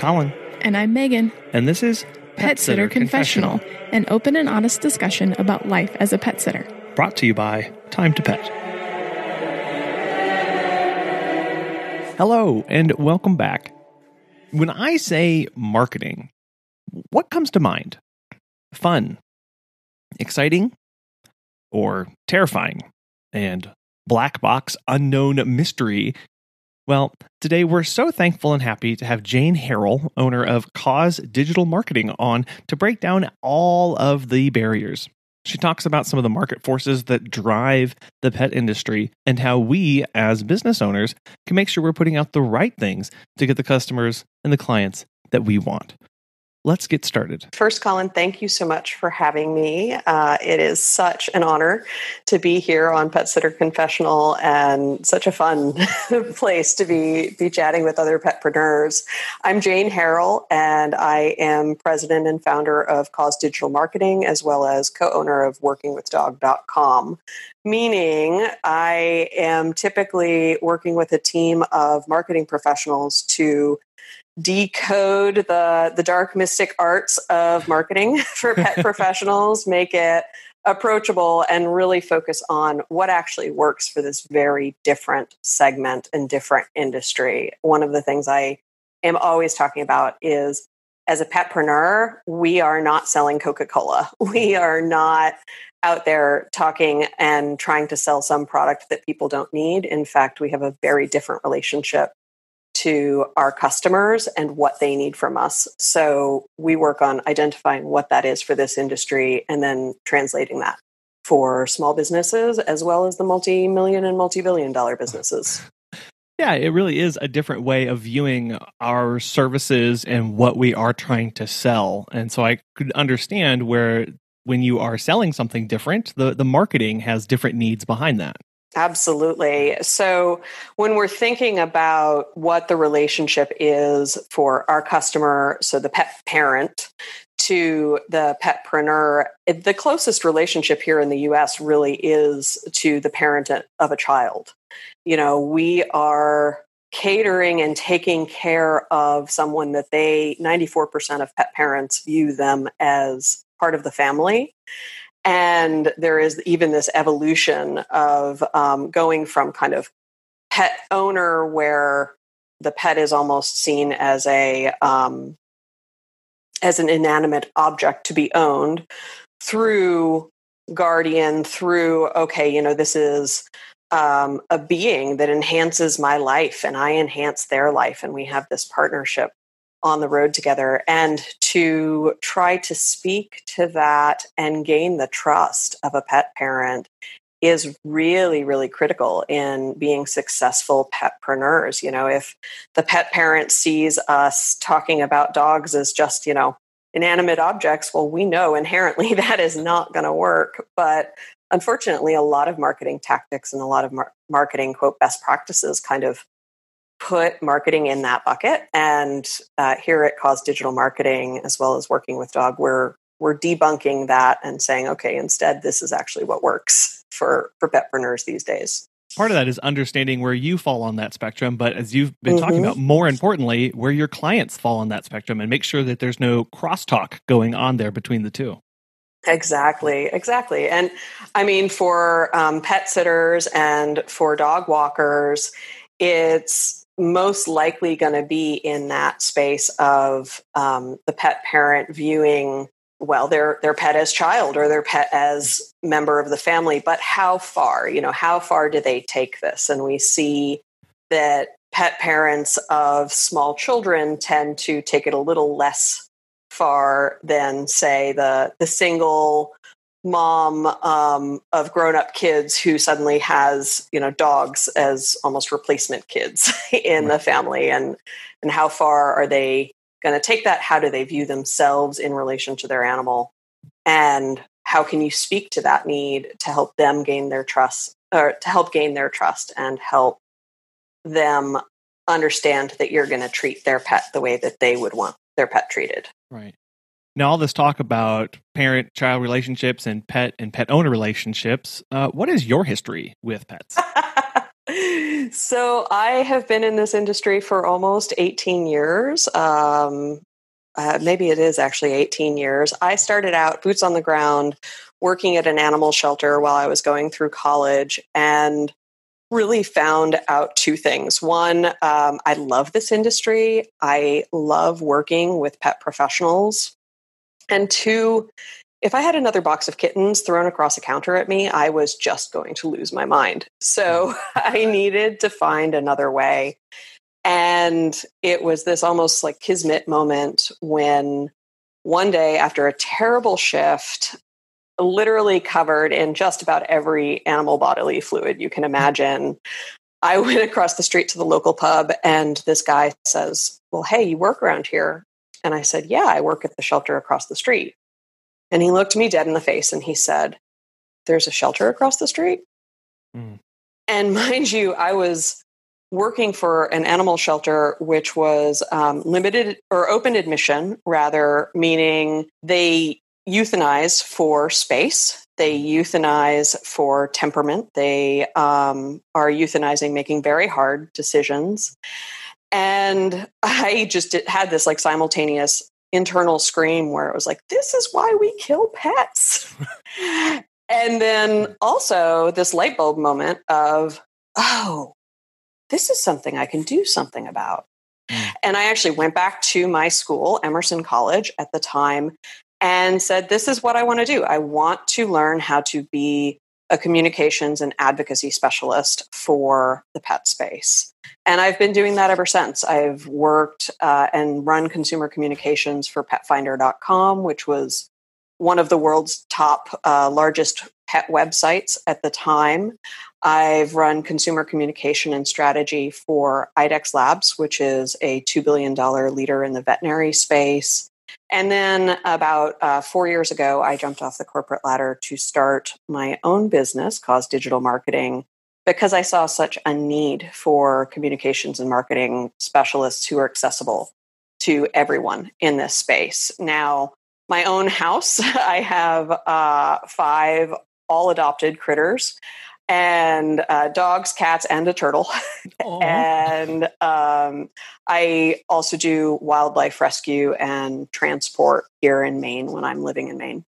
Colin, And I'm Megan, and this is Pet Sitter Confessional, an open and honest discussion about life as a pet sitter. brought to you by Time to Pet. Hello, and welcome back. When I say marketing, what comes to mind? Fun, exciting, or terrifying? And black box unknown mystery well, today we're so thankful and happy to have Jane Harrell, owner of Cause Digital Marketing, on to break down all of the barriers. She talks about some of the market forces that drive the pet industry and how we, as business owners, can make sure we're putting out the right things to get the customers and the clients that we want. Let's get started. First, Colin, thank you so much for having me. Uh, it is such an honor to be here on Pet Sitter Confessional and such a fun place to be, be chatting with other petpreneurs. I'm Jane Harrell, and I am president and founder of Cause Digital Marketing, as well as co owner of WorkingWithDog.com. Meaning, I am typically working with a team of marketing professionals to decode the the dark mystic arts of marketing for pet professionals make it approachable and really focus on what actually works for this very different segment and different industry. One of the things i am always talking about is as a petpreneur we are not selling coca-cola. We are not out there talking and trying to sell some product that people don't need. In fact we have a very different relationship to our customers and what they need from us. So we work on identifying what that is for this industry and then translating that for small businesses as well as the multi million and multi billion dollar businesses. Yeah, it really is a different way of viewing our services and what we are trying to sell. And so I could understand where when you are selling something different, the, the marketing has different needs behind that. Absolutely. So, when we're thinking about what the relationship is for our customer, so the pet parent to the petpreneur, the closest relationship here in the US really is to the parent of a child. You know, we are catering and taking care of someone that they 94% of pet parents view them as part of the family and there is even this evolution of um, going from kind of pet owner where the pet is almost seen as a um, as an inanimate object to be owned through guardian through okay you know this is um, a being that enhances my life and i enhance their life and we have this partnership on the road together and to try to speak to that and gain the trust of a pet parent is really really critical in being successful petpreneurs. You know if the pet parent sees us talking about dogs as just you know inanimate objects well we know inherently that is not going to work. But unfortunately a lot of marketing tactics and a lot of mar- marketing quote best practices kind of put marketing in that bucket. And uh, here at Cause Digital Marketing, as well as working with Dog, we're we're debunking that and saying, okay, instead, this is actually what works for for petpreneurs these days. Part of that is understanding where you fall on that spectrum, but as you've been mm-hmm. talking about, more importantly, where your clients fall on that spectrum, and make sure that there's no crosstalk going on there between the two. Exactly, exactly. And I mean, for um, pet sitters and for dog walkers, it's most likely going to be in that space of um, the pet parent viewing well their their pet as child or their pet as member of the family but how far you know how far do they take this? And we see that pet parents of small children tend to take it a little less far than say the the single mom um, of grown-up kids who suddenly has you know dogs as almost replacement kids in right. the family and and how far are they going to take that? How do they view themselves in relation to their animal? And how can you speak to that need to help them gain their trust or to help gain their trust and help them understand that you're going to treat their pet the way that they would want their pet treated? Right now, all this talk about parent child relationships and pet and pet owner relationships, uh, what is your history with pets? so I have been in this industry for almost 18 years. Um, uh, maybe it is actually 18 years. I started out boots on the ground working at an animal shelter while I was going through college and really found out two things. One, um, I love this industry, I love working with pet professionals. And two, if I had another box of kittens thrown across a counter at me, I was just going to lose my mind. So hmm. I needed to find another way. And it was this almost like kismet moment when one day after a terrible shift, literally covered in just about every animal bodily fluid you can hmm. imagine, I went across the street to the local pub and this guy says, Well, hey, you work around here. And I said, Yeah, I work at the shelter across the street. And he looked me dead in the face and he said, There's a shelter across the street? Mm. And mind you, I was working for an animal shelter which was um, limited or open admission, rather, meaning they euthanize for space. They euthanize for temperament. They um, are euthanizing, making very hard decisions. And I just had this like simultaneous internal scream where it was like, this is why we kill pets. and then also this light bulb moment of, oh, this is something I can do something about. Mm. And I actually went back to my school, Emerson College at the time, and said, This is what I want to do. I want to learn how to be a communications and advocacy specialist for the pet space. And I've been doing that ever since. I've worked uh, and run consumer communications for petfinder.com, which was one of the world's top uh, largest pet websites at the time. I've run consumer communication and strategy for IDEXX Labs, which is a $2 billion leader in the veterinary space. And then about uh, four years ago, I jumped off the corporate ladder to start my own business, Cause Digital Marketing, because I saw such a need for communications and marketing specialists who are accessible to everyone in this space. Now, my own house, I have uh, five all adopted critters and uh, dogs, cats, and a turtle. and um, I also do wildlife rescue and transport here in Maine when I'm living in Maine.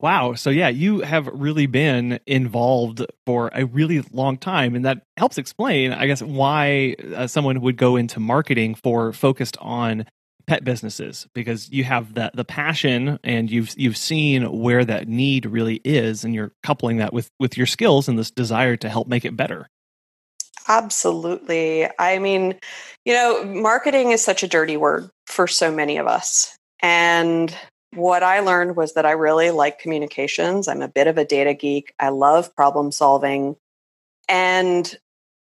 Wow. So, yeah, you have really been involved for a really long time. And that helps explain, I guess, why uh, someone would go into marketing for focused on pet businesses because you have the the passion and you've you've seen where that need really is and you're coupling that with with your skills and this desire to help make it better. Absolutely. I mean, you know, marketing is such a dirty word for so many of us. And what I learned was that I really like communications. I'm a bit of a data geek. I love problem solving. And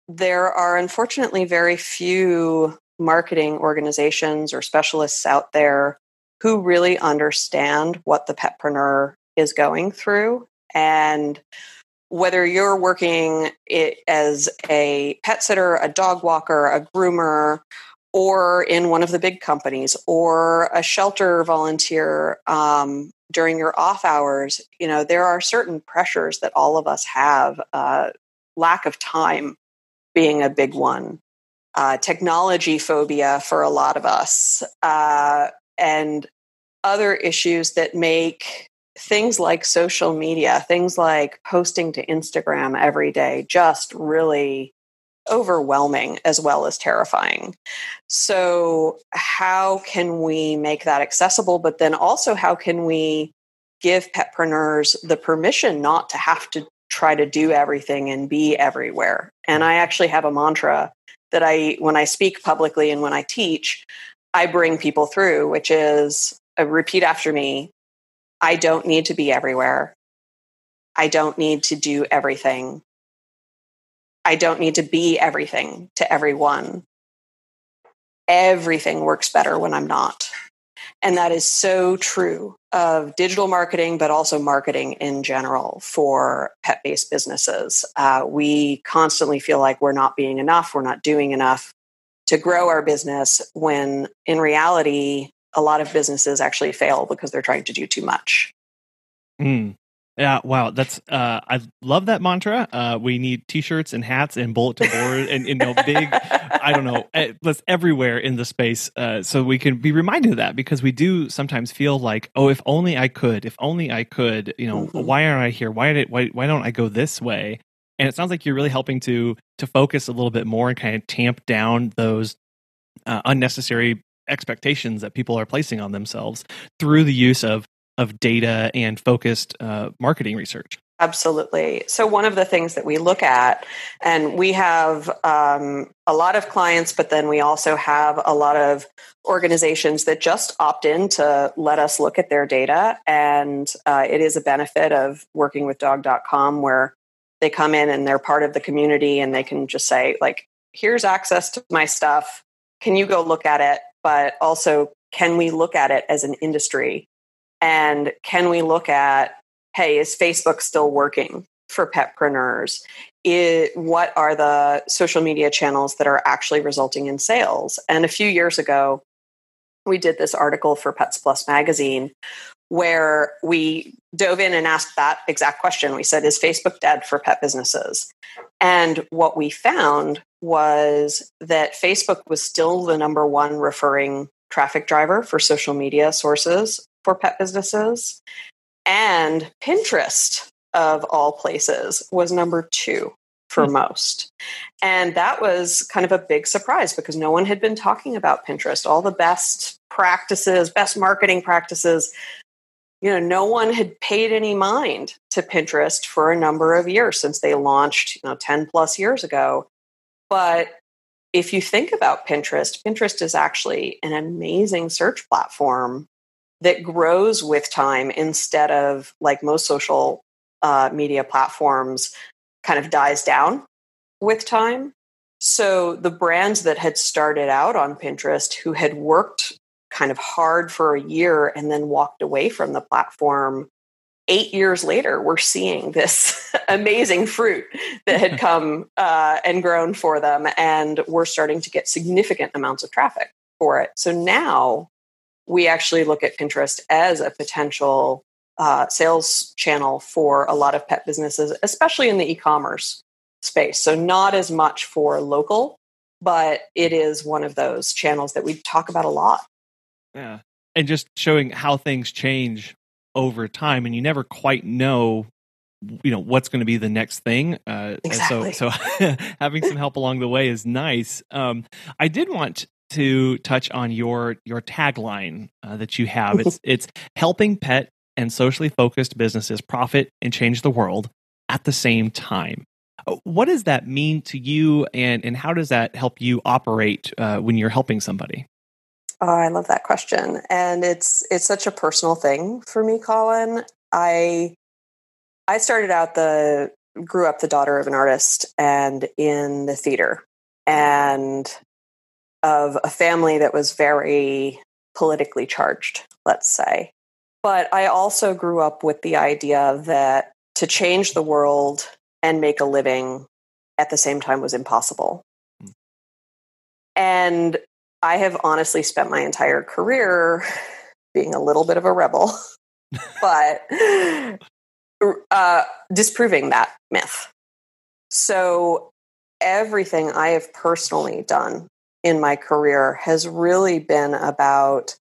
there are unfortunately very few marketing organizations or specialists out there who really understand what the petpreneur is going through and whether you're working as a pet sitter, a dog walker, a groomer, or in one of the big companies, or a shelter volunteer um, during your off hours, you know there are certain pressures that all of us have. Uh, lack of time being a big one uh, technology phobia for a lot of us, uh, and other issues that make things like social media, things like posting to Instagram every day, just really overwhelming as well as terrifying. So, how can we make that accessible? But then also, how can we give petpreneurs the permission not to have to try to do everything and be everywhere? And I actually have a mantra that I, when I speak publicly and when I teach, I bring people through, which is a repeat after me I don't need to be everywhere. I don't need to do everything. I don't need to be everything to everyone. Everything works better when I'm not. And that is so true of digital marketing, but also marketing in general for pet based businesses. Uh, we constantly feel like we're not being enough, we're not doing enough to grow our business, when in reality, a lot of businesses actually fail because they're trying to do too much. Mm. Yeah, wow, that's uh, I love that mantra. Uh, we need T-shirts and hats and bulletin board and you know big, I don't know, that's everywhere in the space, uh, so we can be reminded of that because we do sometimes feel like, oh, if only I could, if only I could, you know, mm-hmm. why aren't I here? Why did why why don't I go this way? And it sounds like you're really helping to to focus a little bit more and kind of tamp down those uh, unnecessary expectations that people are placing on themselves through the use of of data and focused uh, marketing research. Absolutely. So, one of the things that we look at, and we have um, a lot of clients, but then we also have a lot of organizations that just opt in to let us look at their data. And uh, it is a benefit of working with dog.com where they come in and they're part of the community and they can just say, like, here's access to my stuff. Can you go look at it? But also, can we look at it as an industry and can we look at, hey, is Facebook still working for petpreneurs? It, what are the social media channels that are actually resulting in sales? And a few years ago, we did this article for Pets Plus magazine where we dove in and asked that exact question. We said, Is Facebook dead for pet businesses? And what we found was that Facebook was still the number one referring traffic driver for social media sources for pet businesses. And Pinterest, of all places, was number two for hmm. most. And that was kind of a big surprise because no one had been talking about Pinterest. All the best practices, best marketing practices, you know, no one had paid any mind to Pinterest for a number of years since they launched, you know, 10 plus years ago. But if you think about Pinterest, Pinterest is actually an amazing search platform that grows with time instead of like most social uh, media platforms kind of dies down with time. So the brands that had started out on Pinterest who had worked kind of hard for a year and then walked away from the platform eight years later we're seeing this amazing fruit that had come uh, and grown for them and we're starting to get significant amounts of traffic for it so now we actually look at Pinterest as a potential uh, sales channel for a lot of pet businesses, especially in the e commerce space. So, not as much for local, but it is one of those channels that we talk about a lot. Yeah. And just showing how things change over time, and you never quite know you know what's going to be the next thing uh, exactly. so so having some help along the way is nice um, i did want to touch on your your tagline uh, that you have. It's it's helping pet and socially focused businesses profit and change the world at the same time. Uh, what does that mean to you, and and how does that help you operate uh, when you're helping somebody? Oh, I love that question, and it's it's such a personal thing for me, Colin. I I started out the grew up the daughter of an artist and in the theater, and of a family that was very politically charged, let's say. But I also grew up with the idea that to change the world and make a living at the same time was impossible. Mm. And I have honestly spent my entire career being a little bit of a rebel, but uh, disproving that myth. So, everything I have personally done in my career has really been about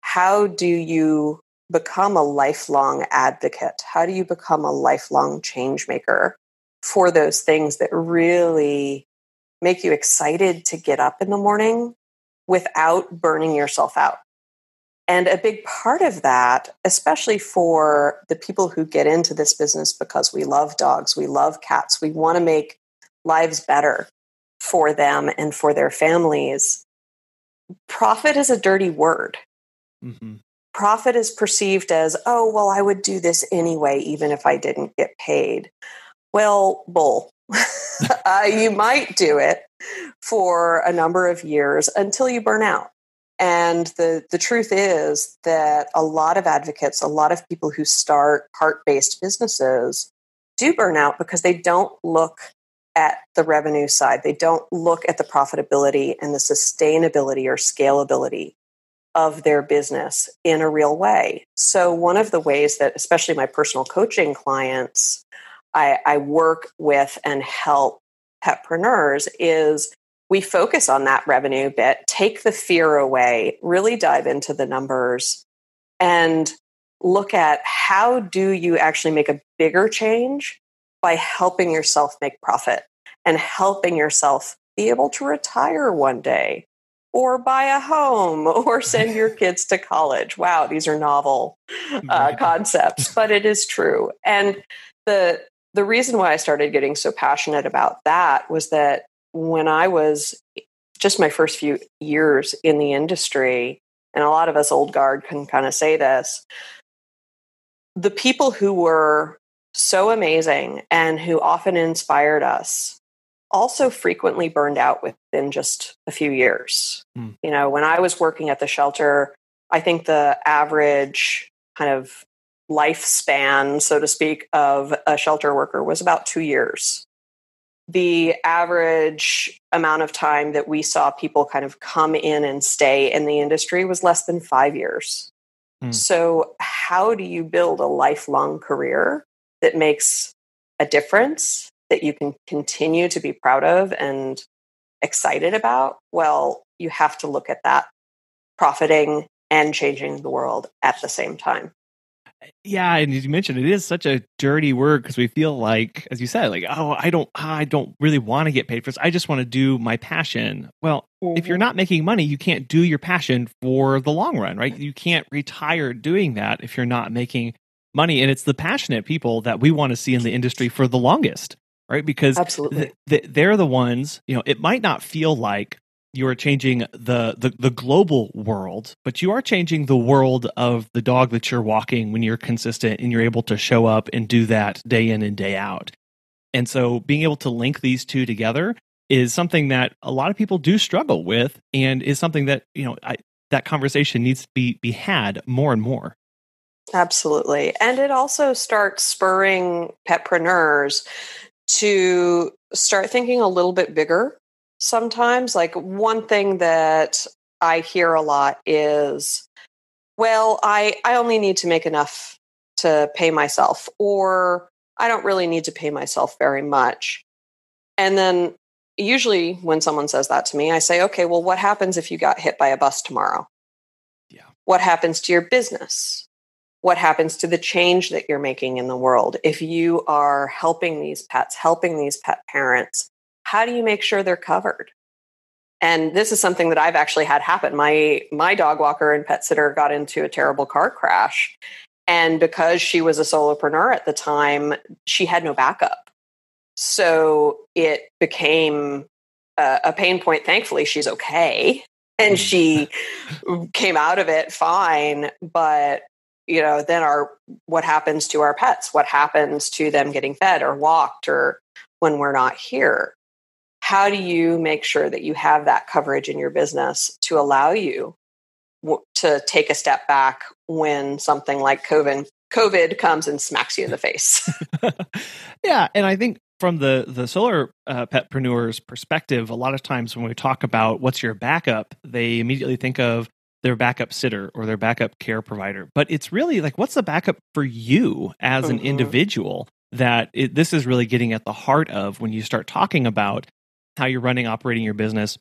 how do you become a lifelong advocate? How do you become a lifelong change maker for those things that really make you excited to get up in the morning without burning yourself out? And a big part of that, especially for the people who get into this business because we love dogs, we love cats, we want to make lives better for them and for their families, profit is a dirty word. Mm-hmm. Profit is perceived as, oh, well, I would do this anyway, even if I didn't get paid. Well, bull. uh, you might do it for a number of years until you burn out. And the, the truth is that a lot of advocates, a lot of people who start heart based businesses do burn out because they don't look at the revenue side. They don't look at the profitability and the sustainability or scalability of their business in a real way. So, one of the ways that, especially my personal coaching clients, I, I work with and help petpreneurs is we focus on that revenue bit, take the fear away, really dive into the numbers, and look at how do you actually make a bigger change by helping yourself make profit and helping yourself be able to retire one day or buy a home or send your kids to college. Wow, these are novel uh, concepts, but it is true. And the the reason why I started getting so passionate about that was that when I was just my first few years in the industry, and a lot of us old guard can kind of say this, the people who were so amazing and who often inspired us also frequently burned out within just a few years. Mm. You know, when I was working at the shelter, I think the average kind of lifespan, so to speak, of a shelter worker was about two years. The average amount of time that we saw people kind of come in and stay in the industry was less than five years. Mm. So, how do you build a lifelong career that makes a difference that you can continue to be proud of and excited about, well, you have to look at that profiting and changing the world at the same time. Yeah, and as you mentioned, it is such a dirty word because we feel like, as you said, like, oh, I don't, I don't really want to get paid for this. I just want to do my passion. Well, mm-hmm. if you're mm-hmm. not making money, you can't do your passion for the long run, right? You can't retire doing that if you're not making money. And it's the passionate people that we want to see in the industry for the longest right? Because absolutely, th- th- they're the ones. You know, it might not feel like you are changing the, the the global world, but you are changing the world of the dog that you're walking when you're consistent and you're able to show up and do that day in and day out. And so, being able to link these two together is something that a lot of people do struggle with, and is something that you know I, that conversation needs to be be had more and more. Absolutely. And it also starts spurring petpreneurs to start thinking a little bit bigger sometimes. Like one thing that I hear a lot is, well, I, I only need to make enough to pay myself, or I don't really need to pay myself very much. And then usually when someone says that to me, I say, okay, well, what happens if you got hit by a bus tomorrow? Yeah. What happens to your business? What happens to the change that you're making in the world. If you are helping these pets, helping these pet parents, how do you make sure they're covered? And this is something that I've actually had happen. My my dog walker and pet sitter got into a terrible car crash. And because she was a solopreneur at the time, she had no backup. So it became a, a pain point. Thankfully, she's okay and mm. she came out of it fine. But you know then our what happens to our pets? What happens to them getting fed or walked or when we're not here? How do you make sure that you have that coverage in your business to allow you to take a step back when something like covid covid comes and smacks you in the face? Yeah and i think from the the solar uh, petpreneur's perspective a lot of times when we talk about what's your backup they immediately think of their backup sitter or their backup care provider. But it's really like, what's the backup for you as an mm-hmm. individual? That it, this is really getting at the heart of when you start talking about how you're running, operating your business,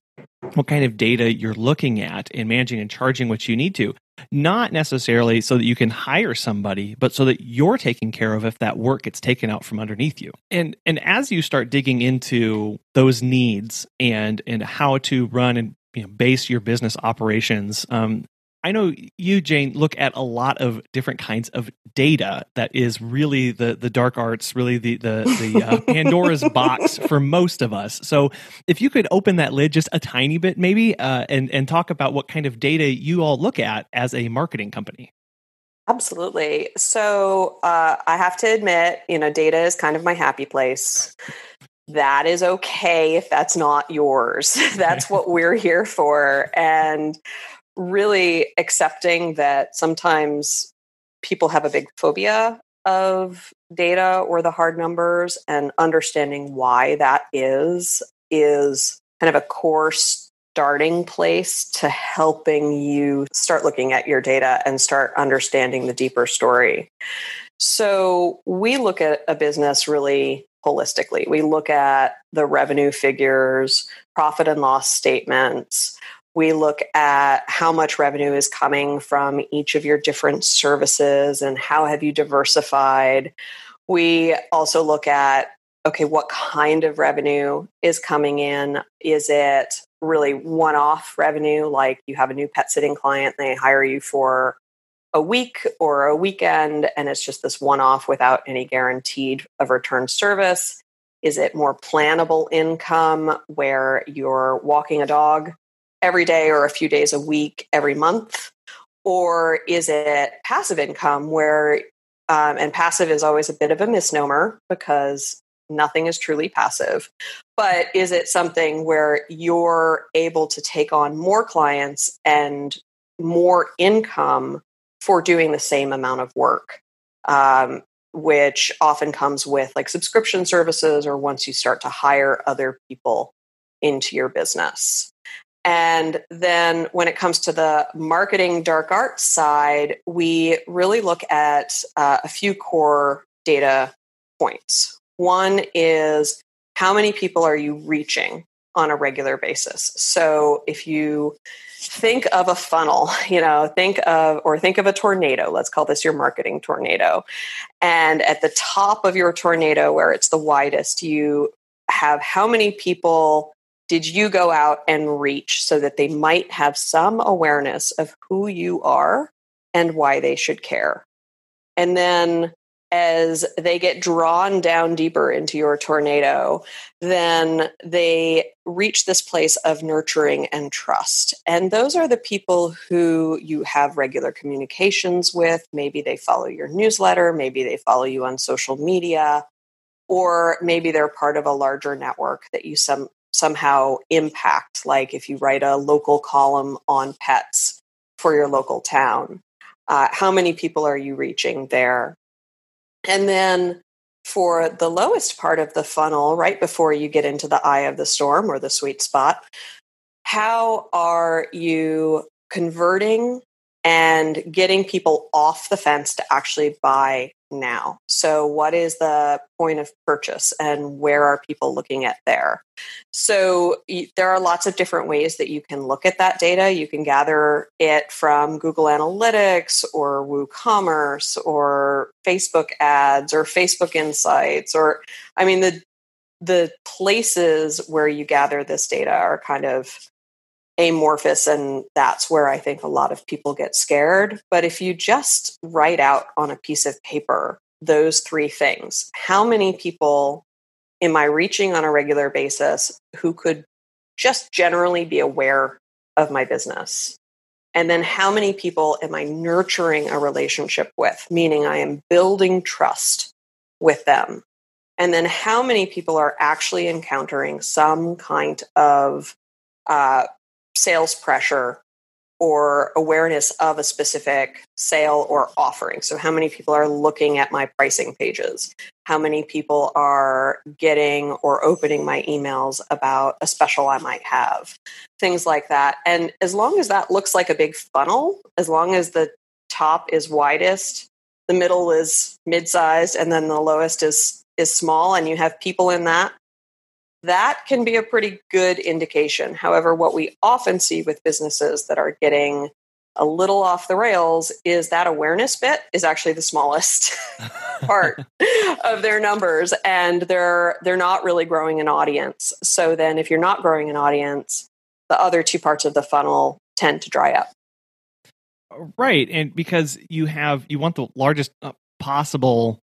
what kind of data you're looking at and managing and charging what you need to. Not necessarily so that you can hire somebody, but so that you're taken care of if that work gets taken out from underneath you. And and as you start digging into those needs and and how to run and you know, base your business operations. Um, I know you, Jane, look at a lot of different kinds of data. That is really the the dark arts, really the the, the uh, Pandora's box for most of us. So, if you could open that lid just a tiny bit, maybe, uh, and and talk about what kind of data you all look at as a marketing company. Absolutely. So, uh, I have to admit, you know, data is kind of my happy place that is okay if that's not yours. that's what we're here for. And really accepting that sometimes people have a big phobia of data or the hard numbers and understanding why that is is kind of a core starting place to helping you start looking at your data and start understanding the deeper story. So we look at a business really holistically. We look at the revenue figures, profit and loss statements. We look at how much revenue is coming from each of your different services and how have you diversified. We also look at okay, what kind of revenue is coming in? Is it really one off revenue, like you have a new pet sitting client, they hire you for a week or a weekend, and it's just this one off without any guaranteed of return service? Is it more plannable income where you're walking a dog every day or a few days a week every month? Or is it passive income where, um, and passive is always a bit of a misnomer because nothing is truly passive. But is it something where you're able to take on more clients and more income for doing the same amount of work? Um, which often comes with like subscription services or once you start to hire other people into your business. And then when it comes to the marketing dark arts side, we really look at uh, a few core data points. One is how many people are you reaching on a regular basis? So if you think of a funnel, you know, think of, or think of a tornado, let's call this your marketing tornado. And at the top of your tornado, where it's the widest, you have how many people did you go out and reach so that they might have some awareness of who you are and why they should care? And then as they get drawn down deeper into your tornado, then they reach this place of nurturing and trust. And those are the people who you have regular communications with. Maybe they follow your newsletter, maybe they follow you on social media, or maybe they're part of a larger network that you some somehow impact like if you write a local column on pets for your local town uh, how many people are you reaching there and then for the lowest part of the funnel, right before you get into the eye of the storm or the sweet spot, how are you converting and getting people off the fence to actually buy now. So, what is the point of purchase and where are people looking at there? So, there are lots of different ways that you can look at that data. You can gather it from Google Analytics or WooCommerce or Facebook ads or Facebook Insights or, I mean, the the places where you gather this data are kind of amorphous and that's where i think a lot of people get scared. But if you just write out on a piece of paper those three things how many people am i reaching on a regular basis who could just generally be aware of my business? And then how many people am i nurturing a relationship with meaning i am building trust with them? And then how many people are actually encountering some kind of uh, sales pressure or awareness of a specific sale or offering. So, how many people are looking at my pricing pages? How many people are getting or opening my emails about a special I might have? Things like that. And as long as that looks like a big funnel, as long as the top is widest, the middle is mid sized, and then the lowest is, is small, and you have people in that that can be a pretty good indication. However, what we often see with businesses that are getting a little off the rails is that awareness bit is actually the smallest part of their numbers and they're they're not really growing an audience. So then if you're not growing an audience, the other two parts of the funnel tend to dry up. Right, and because you have you want the largest uh, possible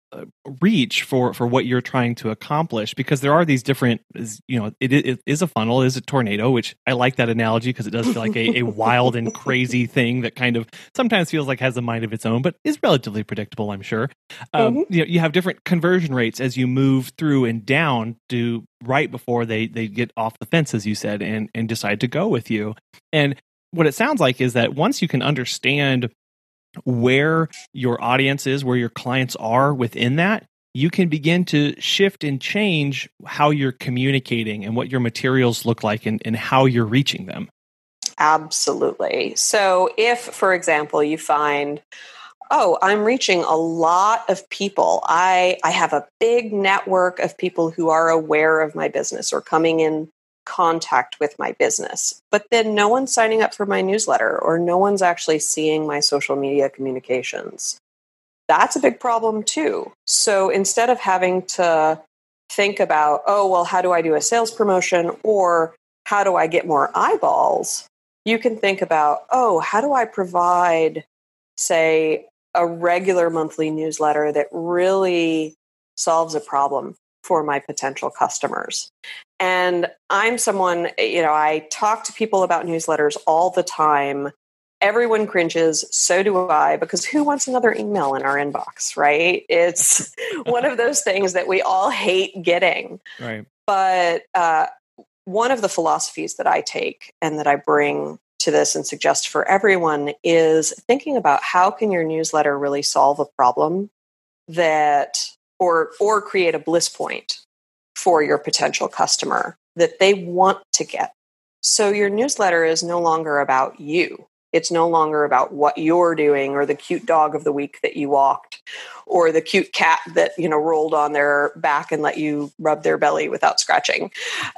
reach for for what you're trying to accomplish because there are these different you know it, it is a funnel is a tornado which i like that analogy because it does feel like a, a wild and crazy thing that kind of sometimes feels like has a mind of its own but is relatively predictable i'm sure um, mm-hmm. you know you have different conversion rates as you move through and down to right before they they get off the fence as you said and and decide to go with you and what it sounds like is that once you can understand where your audience is, where your clients are within that, you can begin to shift and change how you're communicating and what your materials look like and, and how you're reaching them. Absolutely. So, if, for example, you find, oh, I'm reaching a lot of people, I, I have a big network of people who are aware of my business or coming in contact with my business, but then no one's signing up for my newsletter or no one's actually seeing my social media communications. That's a big problem too. So instead of having to think about, oh, well, how do I do a sales promotion or how do I get more eyeballs? You can think about, oh, how do I provide, say, a regular monthly newsletter that really solves a problem for my potential customers. And I'm someone, you know, I talk to people about newsletters all the time. Everyone cringes, so do I, because who wants another email in our inbox, right? It's one of those things that we all hate getting. Right. But uh, one of the philosophies that I take and that I bring to this and suggest for everyone is thinking about how can your newsletter really solve a problem that or or create a bliss point for your potential customer that they want to get. So your newsletter is no longer about you. It's no longer about what you're doing or the cute dog of the week that you walked or the cute cat that, you know, rolled on their back and let you rub their belly without scratching.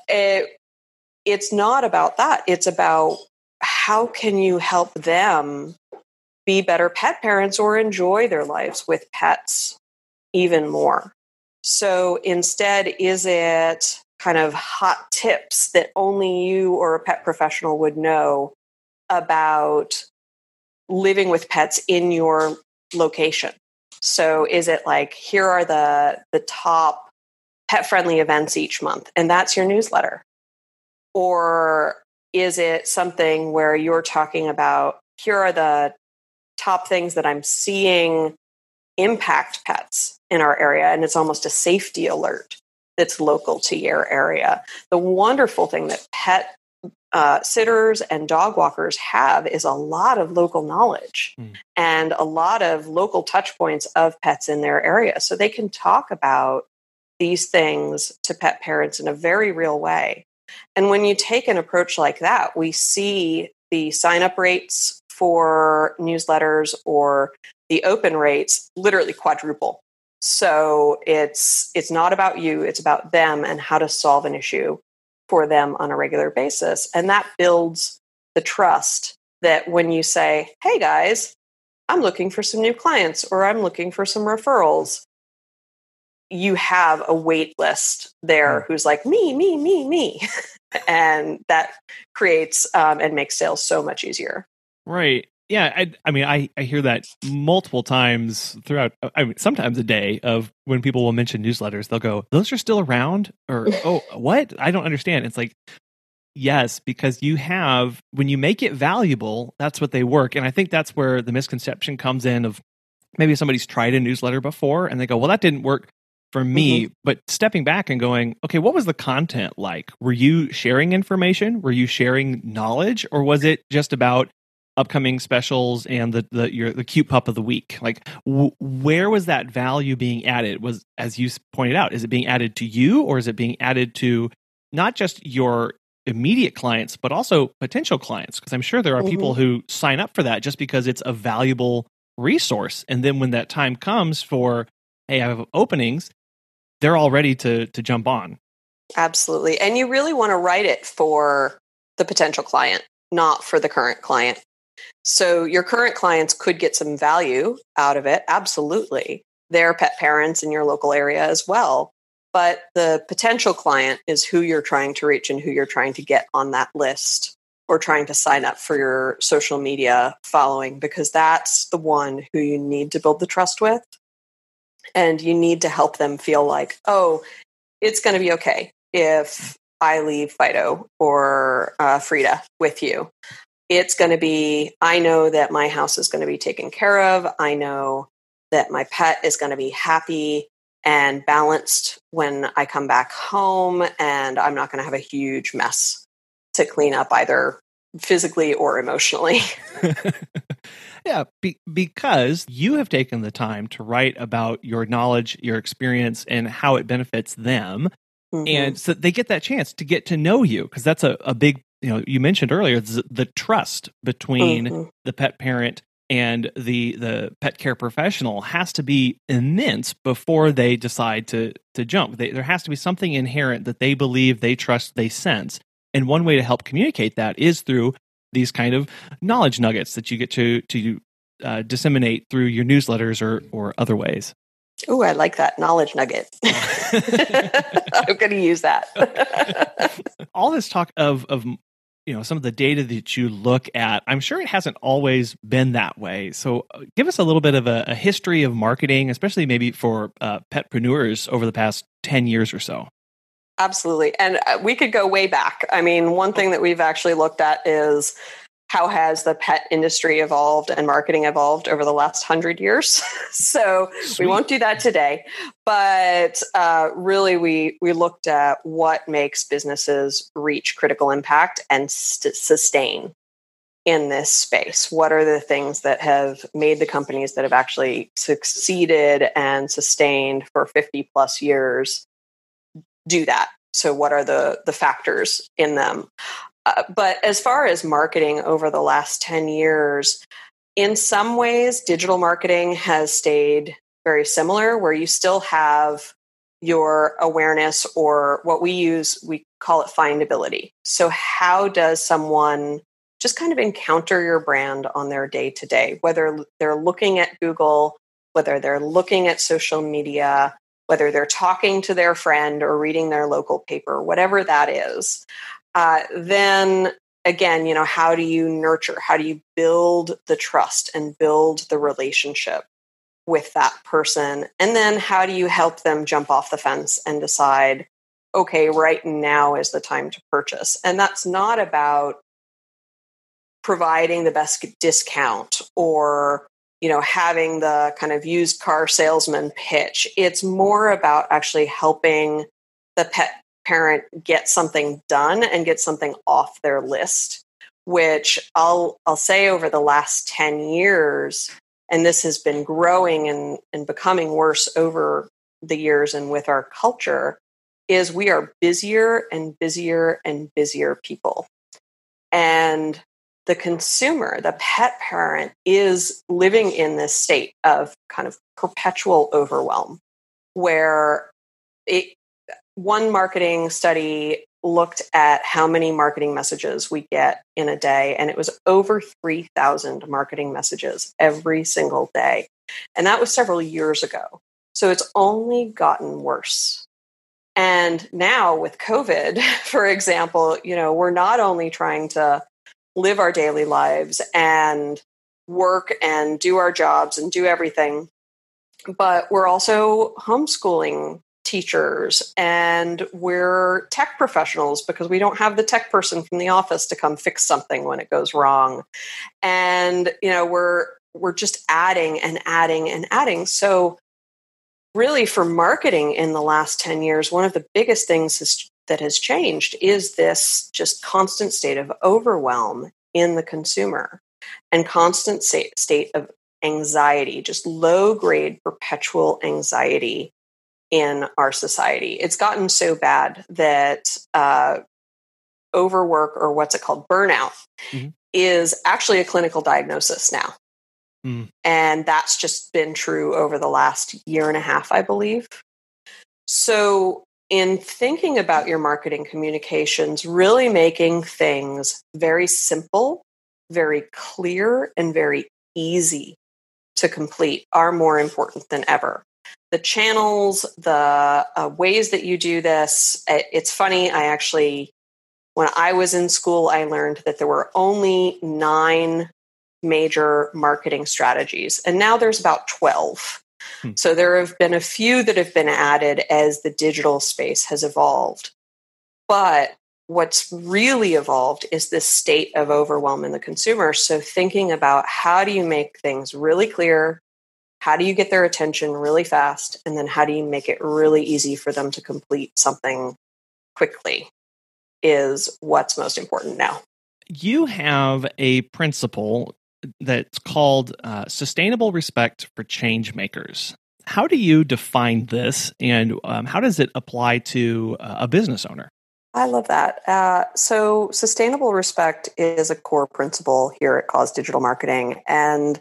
It, it's not about that. It's about how can you help them be better pet parents or enjoy their lives with pets even more. So instead, is it kind of hot tips that only you or a pet professional would know about living with pets in your location? So is it like here are the the top pet friendly events each month and that's your newsletter? Or is it something where you're talking about here are the top things that I'm seeing impact pets in our area, and it's almost a safety alert that's local to your area. The wonderful thing that pet uh, sitters and dog walkers have is a lot of local knowledge mm. and a lot of local touch points of pets in their area. So they can talk about these things to pet parents in a very real way. And when you take an approach like that, we see the sign up rates for newsletters or the open rates literally quadruple. So it's it's not about you, it's about them and how to solve an issue for them on a regular basis. And that builds the trust that when you say, "Hey guys, I'm looking for some new clients or I'm looking for some referrals," you have a wait list there hmm. who's like me, me, me, me, and that creates um, and makes sales so much easier. Right. Yeah. I, I mean, I, I hear that multiple times throughout, I mean, sometimes a day of when people will mention newsletters, they'll go, those are still around or, oh, what? I don't understand. It's like, yes, because you have, when you make it valuable, that's what they work. And I think that's where the misconception comes in of maybe somebody's tried a newsletter before and they go, well, that didn't work for me. Mm-hmm. But stepping back and going, okay, what was the content like? Were you sharing information? Were you sharing knowledge? Or was it just about upcoming specials and the the your the cute pup of the week. Like w- where was that value being added? Was as you pointed out is it being added to you or is it being added to not just your immediate clients but also potential clients? Because i'm sure there are mm-hmm. people who sign up for that just because it's a valuable resource. And then when that time comes for hey i have openings they're all ready to to jump on. Absolutely. And you really want to write it for the potential client not for the current client so your current clients could get some value out of it. Absolutely. They're pet parents in your local area as well. But the potential client is who you're trying to reach and who you're trying to get on that list or trying to sign up for your social media following because that's the one who you need to build the trust with. And you need to help them feel like, oh, it's going to be okay if I leave Fido or uh, Frida with you it's going to be I know that my house is going to be taken care of. I know that my pet is going to be happy and balanced when I come back home, and I'm not going to have a huge mess to clean up either physically or emotionally. yeah, be, because you have taken the time to write about your knowledge, your experience, and how it benefits them. Mm-hmm. And so they get that chance to get to know you because that's a, a big, you know, you mentioned earlier the, the trust between mm-hmm. the pet parent and the the pet care professional has to be immense before they decide to to jump. They, there has to be something inherent that they believe, they trust, they sense. And one way to help communicate that is through these kind of knowledge nuggets that you get to to uh, disseminate through your newsletters or or other ways. Oh, I like that knowledge nugget. I'm going to use that. All this talk of of you know some of the data that you look at i'm sure it hasn't always been that way. So uh, give us a little bit of a, a history of marketing especially maybe for uh, petpreneurs over the past 10 years or so. Absolutely. And uh, we could go way back. I mean one thing that we've actually looked at is how has the pet industry evolved and marketing evolved over the last hundred years? so Sweet. we won't do that today, but uh, really, we we looked at what makes businesses reach critical impact and st- sustain in this space. What are the things that have made the companies that have actually succeeded and sustained for fifty plus years do that? So, what are the the factors in them? Uh, but as far as marketing over the last 10 years, in some ways, digital marketing has stayed very similar, where you still have your awareness or what we use, we call it findability. So, how does someone just kind of encounter your brand on their day to day, whether they're looking at Google, whether they're looking at social media, whether they're talking to their friend or reading their local paper, whatever that is uh, then again, you know, how do you nurture? How do you build the trust and build the relationship with that person? And then how do you help them jump off the fence and decide, okay, right now is the time to purchase? And that's not about providing the best discount or you know having the kind of used car salesman pitch it's more about actually helping the pet parent get something done and get something off their list which I'll I'll say over the last 10 years and this has been growing and, and becoming worse over the years and with our culture is we are busier and busier and busier people. And the consumer the pet parent is living in this state of kind of perpetual overwhelm where it, one marketing study looked at how many marketing messages we get in a day, and it was over 3,000 marketing messages every single day. And that was several years ago. So it's only gotten worse. And now with COVID, for example, you know, we're not only trying to live our daily lives and work and do our jobs and do everything, but we're also homeschooling teachers and we're tech professionals because we don't have the tech person from the office to come fix something when it goes wrong. And you know we're we're just adding and adding and adding. So really for marketing in the last 10 years one of the biggest things that has changed is this just constant state of overwhelm in the consumer and constant state of anxiety just low grade perpetual anxiety in our society. It's gotten so bad that uh, overwork or what's it called, burnout, mm-hmm. is actually a clinical diagnosis now. Mm. And that's just been true over the last year and a half, I believe. So, in thinking about your marketing communications, really making things very simple, very clear, and very easy to complete are more important than ever the channels, the uh, ways that you do this. It's funny. I actually, when I was in school, I learned that there were only nine major marketing strategies, and now there's about 12. Hmm. So there have been a few that have been added as the digital space has evolved. But what's really evolved is this state of overwhelm in the consumer. So thinking about how do you make things really clear, how do you get their attention really fast and then how do you make it really easy for them to complete something quickly is what's most important now you have a principle that's called uh, sustainable respect for change makers. How do you define this, and um, how does it apply to uh, a business owner? I love that. Uh, so, sustainable respect is a core principle here at Cause Digital Marketing. And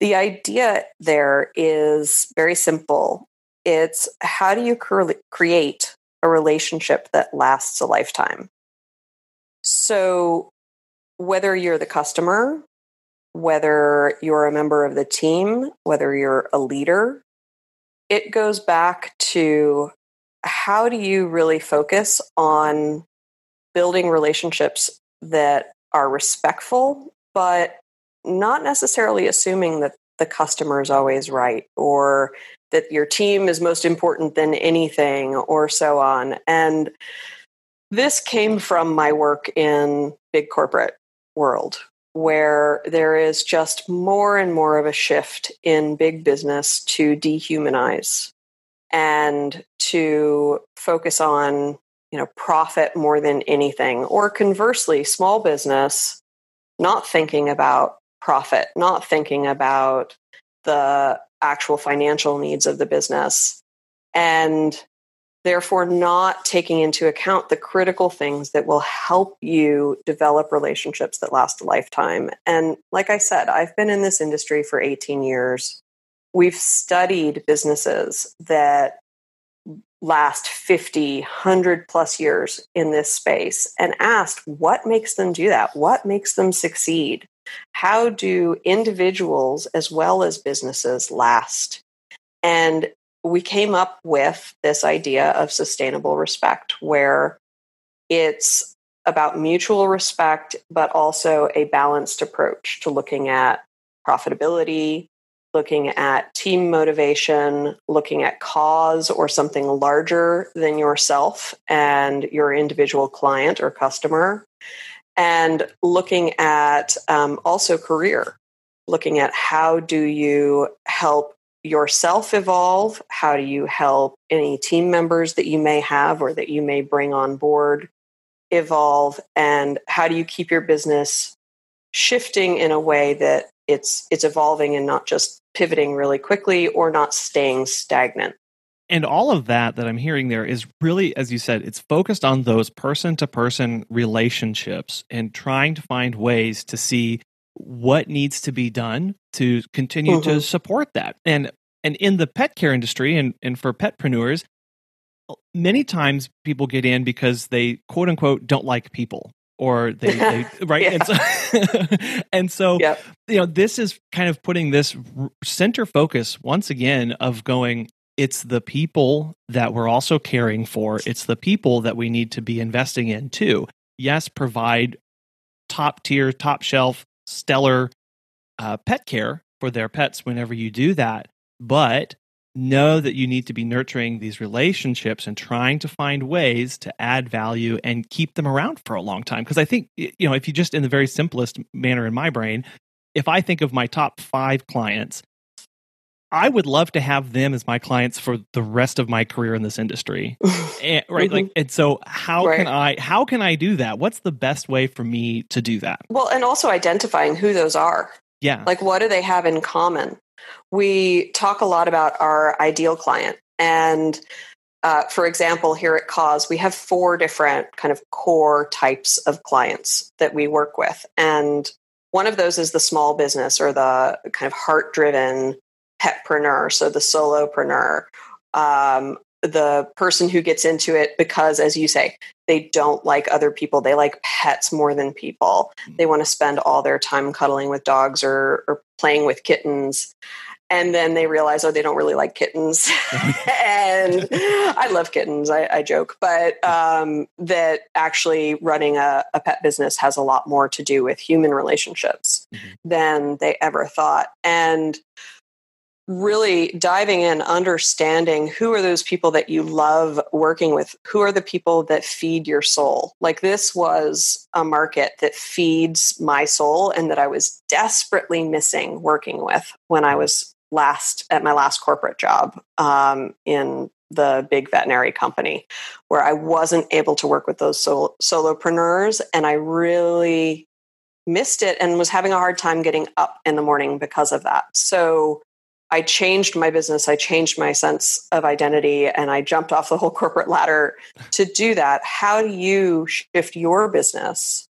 the idea there is very simple it's how do you cre- create a relationship that lasts a lifetime? So, whether you're the customer, whether you're a member of the team, whether you're a leader, it goes back to how do you really focus on building relationships that are respectful, but not necessarily assuming that the customer is always right or that your team is most important than anything or so on. And this came from my work in big corporate world where there is just more and more of a shift in big business to dehumanize and to focus on you know profit more than anything or conversely small business not thinking about profit not thinking about the actual financial needs of the business and therefore not taking into account the critical things that will help you develop relationships that last a lifetime. And like I said, I've been in this industry for 18 years. We've studied businesses that last 50, 100 plus years in this space and asked what makes them do that? What makes them succeed? How do individuals as well as businesses last? And we came up with this idea of sustainable respect where it's about mutual respect, but also a balanced approach to looking at profitability, looking at team motivation, looking at cause or something larger than yourself and your individual client or customer, and looking at um, also career, looking at how do you help yourself evolve? How do you help any team members that you may have or that you may bring on board evolve? And how do you keep your business shifting in a way that it's it's evolving and not just pivoting really quickly or not staying stagnant? And all of that that I'm hearing there is really, as you said, it's focused on those person to person relationships and trying to find ways to see what needs to be done to continue mm-hmm. to support that. And and in the pet care industry and, and for petpreneurs, many times people get in because they quote unquote don't like people or they, they right and so, and so yep. you know this is kind of putting this center focus once again of going it's the people that we're also caring for it's the people that we need to be investing in too yes provide top tier top shelf stellar uh, pet care for their pets whenever you do that. But know that you need to be nurturing these relationships and trying to find ways to add value and keep them around for a long time. Because I think, you know, if you just in the very simplest manner in my brain, if I think of my top five clients, I would love to have them as my clients for the rest of my career in this industry. and, right. Mm-hmm. Like, and so how right. can I, how can I do that? What's the best way for me to do that? Well, and also identifying who those are. Yeah. Like, what do they have in common? We talk a lot about our ideal client. And uh, for example, here at Cause, we have four different kind of core types of clients that we work with. And one of those is the small business or the kind of heart driven petpreneur, so the solopreneur, um, the person who gets into it because, as you say, they don't like other people. They like pets more than people. They want to spend all their time cuddling with dogs or, or playing with kittens. And then they realize, oh, they don't really like kittens. and I love kittens, I, I joke, but um, that actually running a, a, pet business has a lot more to do with human relationships mm-hmm. than they ever thought. And really diving in, understanding who are those people that you love working with? Who are the people that feed your soul? Like this was a market that feeds my soul and that I was desperately missing working with when I was last at my last corporate job um, in the big veterinary company where I wasn't able to work with those sol- solopreneurs and I really missed it and was having a hard time getting up in the morning because of that. So I changed my business, I changed my sense of identity, and I jumped off the whole corporate ladder to do that. How do you shift your business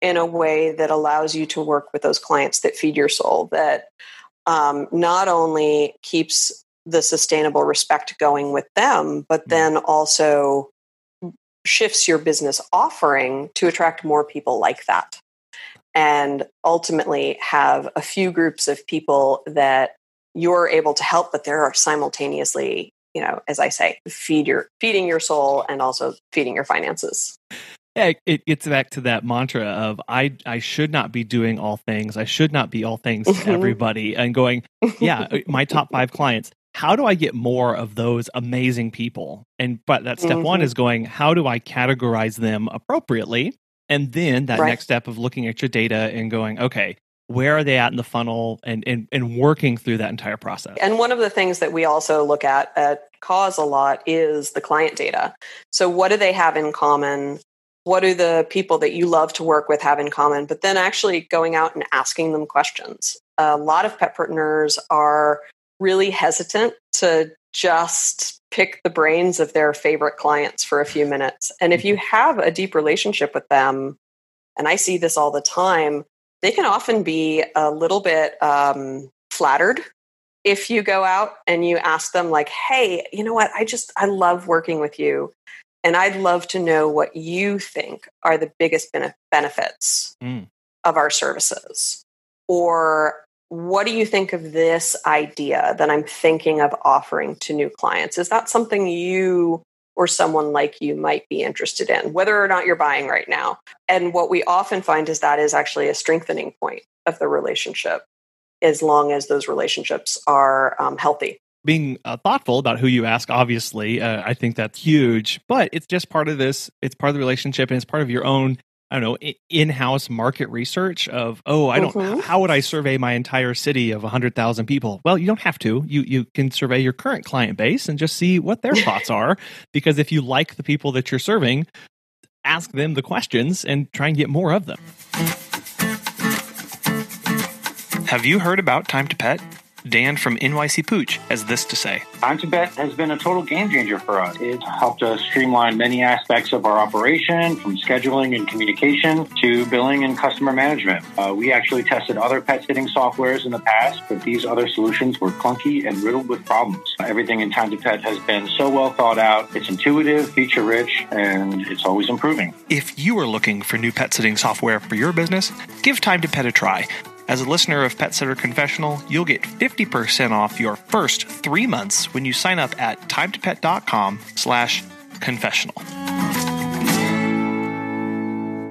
in a way that allows you to work with those clients that feed your soul, that um, not only keeps the sustainable respect going with them, but mm. then also shifts your business offering to attract more people like that? And ultimately, have a few groups of people that you're able to help, but there are simultaneously, you know, as I say, feed your feeding your soul and also feeding your finances. Yeah, it gets back to that mantra of I I should not be doing all things. I should not be all things to mm-hmm. everybody. And going, yeah, uh, my top five clients. How do I get more of those amazing people? And but that step mm-hmm. one is going, how do I categorize them appropriately? And then that right. next step of looking at your data and going, okay, where are they at in the funnel and, and, and working through that entire process? And one of the things that we also look at at cause a lot is the client data. So what do they have in common? What do the people that you love to work with have in common? But then actually going out and asking them questions. A lot of petpreneurs are really hesitant to just pick the brains of their favorite clients for a few minutes. And if you mm-hmm. have a deep relationship with them and i see this all the time they can often be a little bit um, flattered if you go out and you ask them like hey you know what i just i love working with you and i'd love to know what you think are the biggest benefits mm. of our services or what do you think of this idea that i'm thinking of offering to new clients is that something you or someone like you might be interested in, whether or not you're buying right now. And what we often find is that is actually a strengthening point of the relationship, as long as those relationships are um, healthy. Being uh, thoughtful about who you ask, obviously, uh, I think that's huge, but it's just part of this. It's part of the relationship and it's part of your own I don't know, in-house market research of, oh, I don't, mm-hmm. how would I survey my entire city of 100,000 people? Well, you don't have to. You, you can survey your current client base and just see what their thoughts are. Because if you like the people that you're serving, ask them the questions and try and get more of them. Have you heard about Time to Pet? Dan from NYC Pooch has this to say. Time to Pet has been a total game changer for us. It helped us streamline many aspects of our operation, from scheduling and communication to billing and customer management. Uh, we actually tested other pet sitting softwares in the past, but these other solutions were clunky and riddled with problems. Everything in Time to Pet has been so well thought out. It's intuitive, feature rich, and it's always improving. If you are looking for new pet sitting software for your business, give Time to Pet a try. As a listener of Pet Sitter Confessional, you'll get 50% off your first three months when you sign up at timetopet.com slash confessional.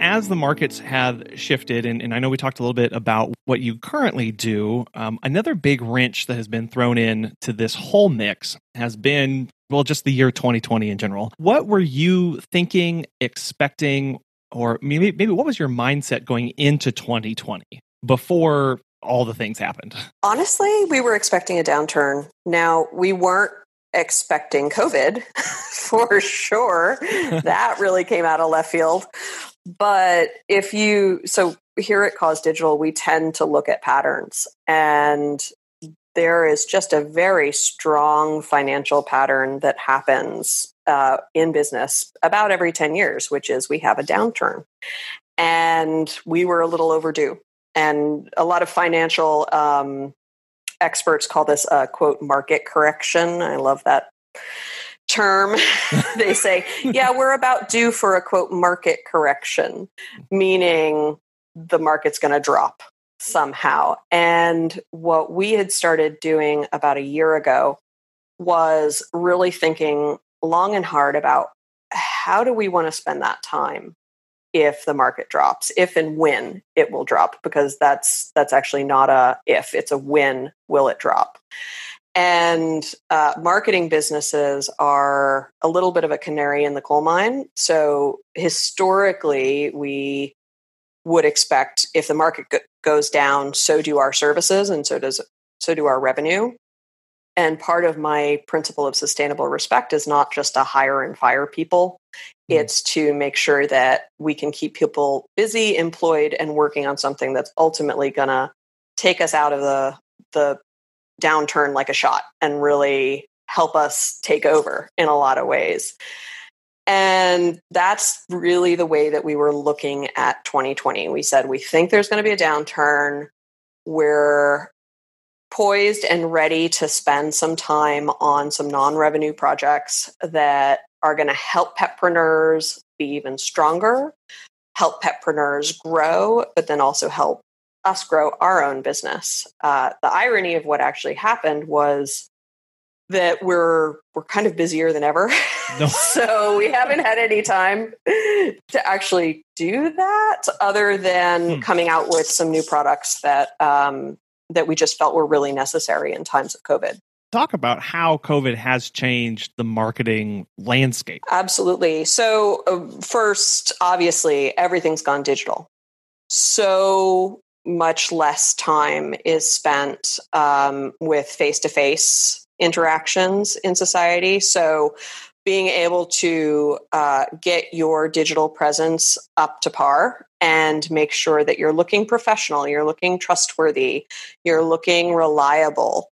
As the markets have shifted, and, and, I know we talked a little bit about what you currently do, um, another big wrench that has been thrown in to this whole mix has been, well, just the year 2020 in general. What were you thinking, expecting, or maybe, maybe what was your mindset going into 2020? Before all the things happened? Honestly, we were expecting a downturn. Now, we weren't expecting COVID for sure. that really came out of left field. But if you, so here at Cause Digital, we tend to look at patterns and there is just a very strong financial pattern that happens uh, in business about every 10 years, which is we have a downturn. And we were a little overdue and a lot of financial um, experts call this a quote market correction. I love that term. they say, yeah, we're about due for a quote market correction, meaning the market's going to drop somehow. And what we had started doing about a year ago was really thinking long and hard about how do we want to spend that time if the market drops if and when it will drop because that's that's actually not a if it's a when will it drop. And uh, marketing businesses are a little bit of a canary in the coal mine. So historically we would expect if the market go- goes down so do our services and so does so do our revenue. And part of my principle of sustainable respect is not just to hire and fire people mm-hmm. it's to make sure that we can keep people busy employed and working on something that's ultimately going to take us out of the the downturn like a shot and really help us take over in a lot of ways. And that's really the way that we were looking at 2020 we said we think there's going to be a downturn. We're poised and ready to spend some time on some non-revenue projects that are going to help petpreneurs be even stronger help petpreneurs grow but then also help us grow our own business uh, the irony of what actually happened was that we're we're kind of busier than ever no. so we haven't had any time to actually do that other than hmm. coming out with some new products that um, that we just felt were really necessary in times of COVID. Talk about how COVID has changed the marketing landscape. Absolutely. So, uh, first, obviously, everything's gone digital. So much less time is spent um, with face to face interactions in society. So, being able to uh, get your digital presence up to par and make sure that you're looking professional, you're looking trustworthy, you're looking reliable,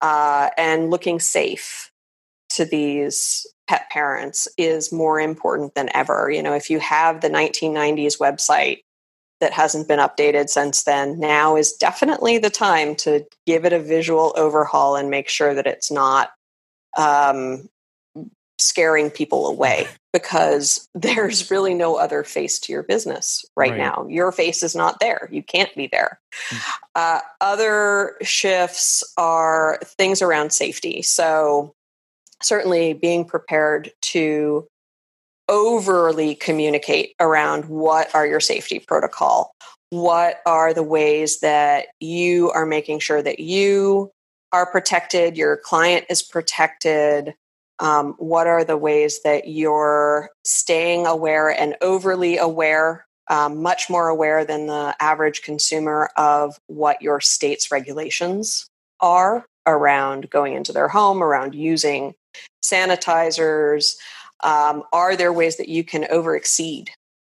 uh, and looking safe to these pet parents is more important than ever. You know, if you have the 1990s website that hasn't been updated since then, now is definitely the time to give it a visual overhaul and make sure that it's not um, scaring people away because there's really no other face to your business right, right. now. Your face is not there. You can't be there. Mm. Uh, other shifts are things around safety. So, certainly being prepared to overly communicate around what are your safety protocol what are the ways that you are making sure that you are protected your client is protected um, what are the ways that you're staying aware and overly aware, um, much more aware than the average consumer of what your state's regulations are around going into their home, around using sanitizers? Um, are there ways that you can over exceed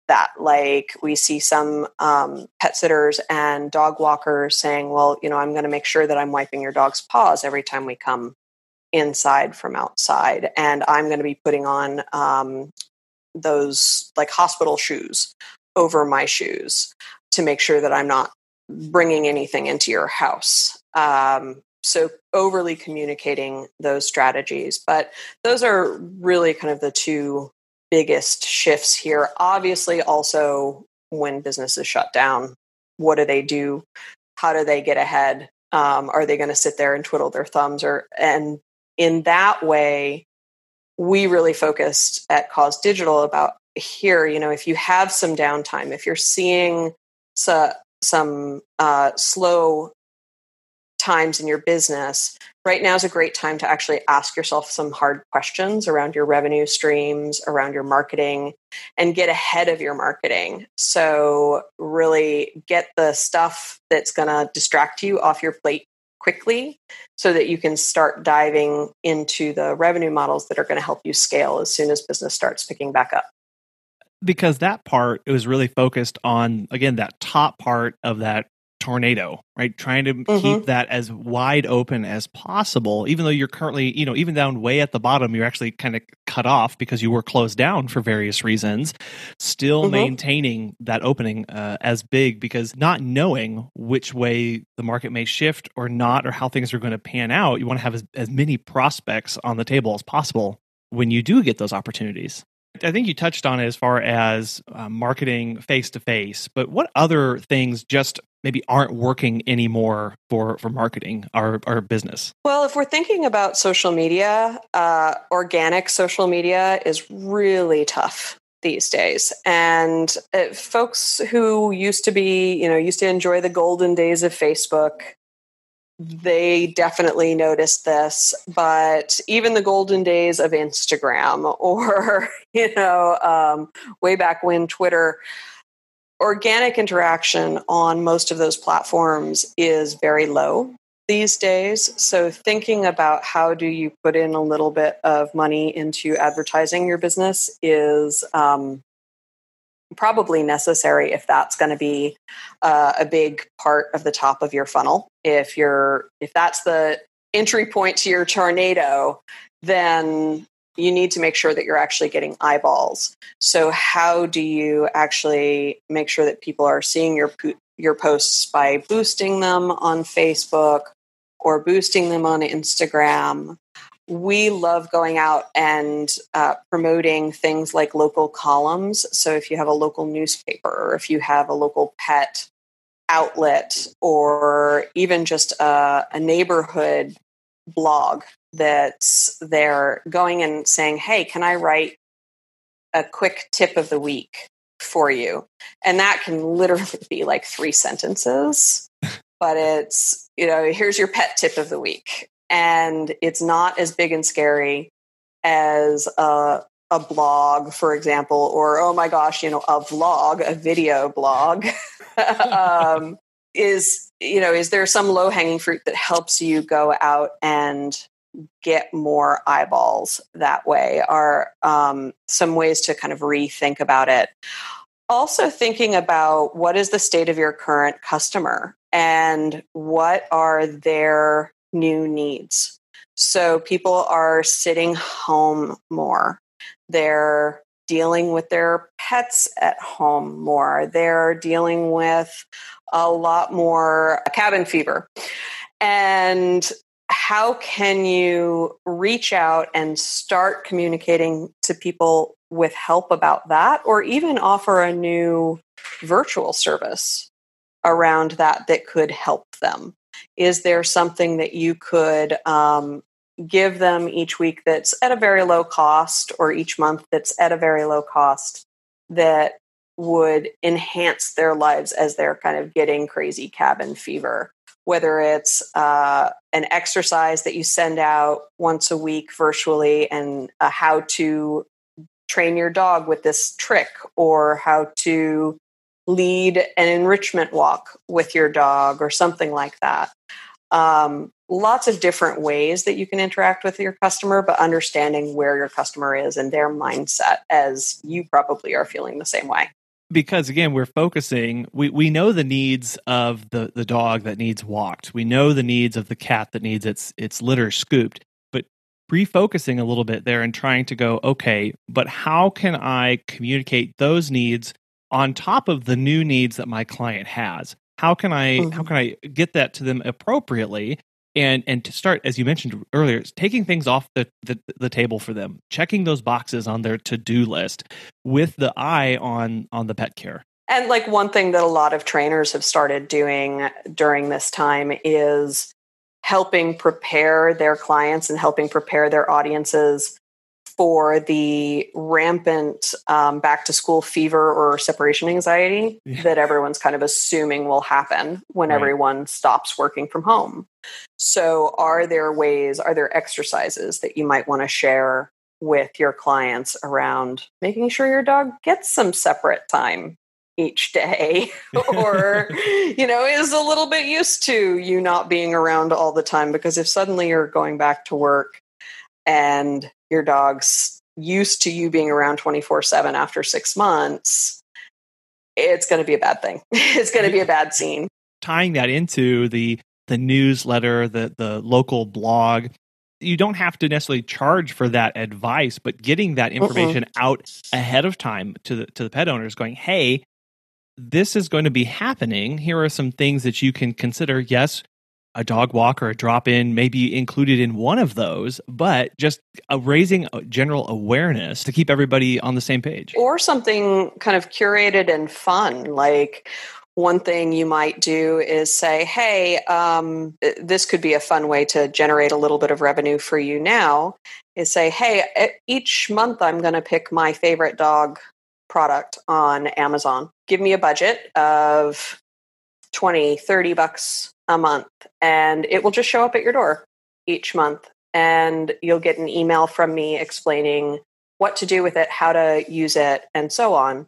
that? Like we see some um, pet sitters and dog walkers saying, well, you know, I'm going to make sure that I'm wiping your dog's paws every time we come inside from outside. And I'm going to be putting on um, those like hospital shoes over my shoes to make sure that I'm not bringing anything into your house. Um, so overly communicating those strategies. But those are really kind of the two biggest shifts here. Obviously, also when businesses shut down, what do they do? How do they get ahead? Um, are they going to sit there and twiddle their thumbs or and in that way, we really focused at Cause Digital about here, you know, if you have some downtime, if you're seeing so, some uh, slow times in your business, right now is a great time to actually ask yourself some hard questions around your revenue streams, around your marketing, and get ahead of your marketing. So, really get the stuff that's going to distract you off your plate quickly so that you can start diving into the revenue models that are going to help you scale as soon as business starts picking back up. Because that part it was really focused on again that top part of that tornado, right? Trying to mm-hmm. keep that as wide open as possible, even though you're currently, you know, even down way at the bottom, you're actually kind of cut off because you were closed down for various reasons, still mm-hmm. maintaining that opening uh, as big because not knowing which way the market may shift or not, or how things are going to pan out, you want to have as, as many prospects on the table as possible when you do get those opportunities. I think you touched on it as far as uh, marketing face to face, but what other things just maybe aren't working anymore for for marketing our our business? Well, if we're thinking about social media, uh, organic social media is really tough these days and uh, folks who used to be you know used to enjoy the golden days of facebook they definitely noticed this but even the golden days of instagram or you know um, way back when twitter organic interaction on most of those platforms is very low these days. So thinking about how do you put in a little bit of money into advertising your business is um, probably necessary if that's going to be uh, a big part of the top of your funnel. If you're if that's the entry point to your tornado, then you need to make sure that you're actually getting eyeballs. So how do you actually make sure that people are seeing your your posts by boosting them on Facebook or boosting them on Instagram? We love going out and uh, promoting things like local columns. So if you have a local newspaper or if you have a local pet outlet or even just a, a neighborhood blog that's there going and saying, Hey, can I write a quick tip of the week for you? And that can literally be like three sentences, but it's, you know, here's your pet tip of the week. And it's not as big and scary as a, a blog, for example, or oh my gosh, you know, a vlog, a video blog. um, is you know is there some low hanging fruit that helps you go out and get more eyeballs that way are um, some ways to kind of rethink about it. Also thinking about what is the state of your current customer and what are their new needs. So people are sitting home more. They're dealing with their pets at home more. They're dealing with a lot more cabin fever. And how can you reach out and start communicating to people with help about that or even offer a new virtual service around that that could help them? Is there something that you could um, give them each week that's at a very low cost or each month that's at a very low cost that would enhance their lives as they're kind of getting crazy cabin fever whether it's uh, an exercise that you send out once a week virtually and how to train your dog with this trick or how to lead an enrichment walk with your dog or something like that. Um, lots of different ways that you can interact with your customer, but understanding where your customer is and their mindset as you probably are feeling the same way because again we're focusing we, we know the needs of the, the dog that needs walked. We know the needs of the cat that needs its its litter scooped. But refocusing a little bit there and trying to go okay but how can i communicate those needs on top of the new needs that my client has? How can i mm-hmm. how can i get that to them appropriately and and to start as you mentioned earlier taking things off the, the, the table for them checking those boxes on their to-do list with the eye on on the pet care. And like one thing that a lot of trainers have started doing during this time is helping prepare their clients and helping prepare their audiences for the rampant um, back to school fever or separation anxiety yeah. that everyone's kind of assuming will happen when right. everyone stops working from home. So, are there ways, are there exercises that you might want to share with your clients around making sure your dog gets some separate time each day or you know is a little bit used to you not being around all the time because if suddenly you're going back to work and your dog's used to you being around 24 7 after six months, it's going to be a bad thing. it's going to be a bad scene. Tying that into the the newsletter, the the local blog, you don't have to necessarily charge for that advice, but getting that information uh-uh. out ahead of time to the to the pet owners, going, "Hey, this is going to be happening. Here are some things that you can consider. Yes, a dog walk or a drop in may be included in one of those, but just a raising general awareness to keep everybody on the same page. Or something kind of curated and fun. Like one thing you might do is say, hey, um, this could be a fun way to generate a little bit of revenue for you now. Is say, hey, each month I'm going to pick my favorite dog product on Amazon. Give me a budget of 20, 30 bucks a month and it will just show up at your door each month and you'll get an email from me explaining what to do with it, how to use it, and so on.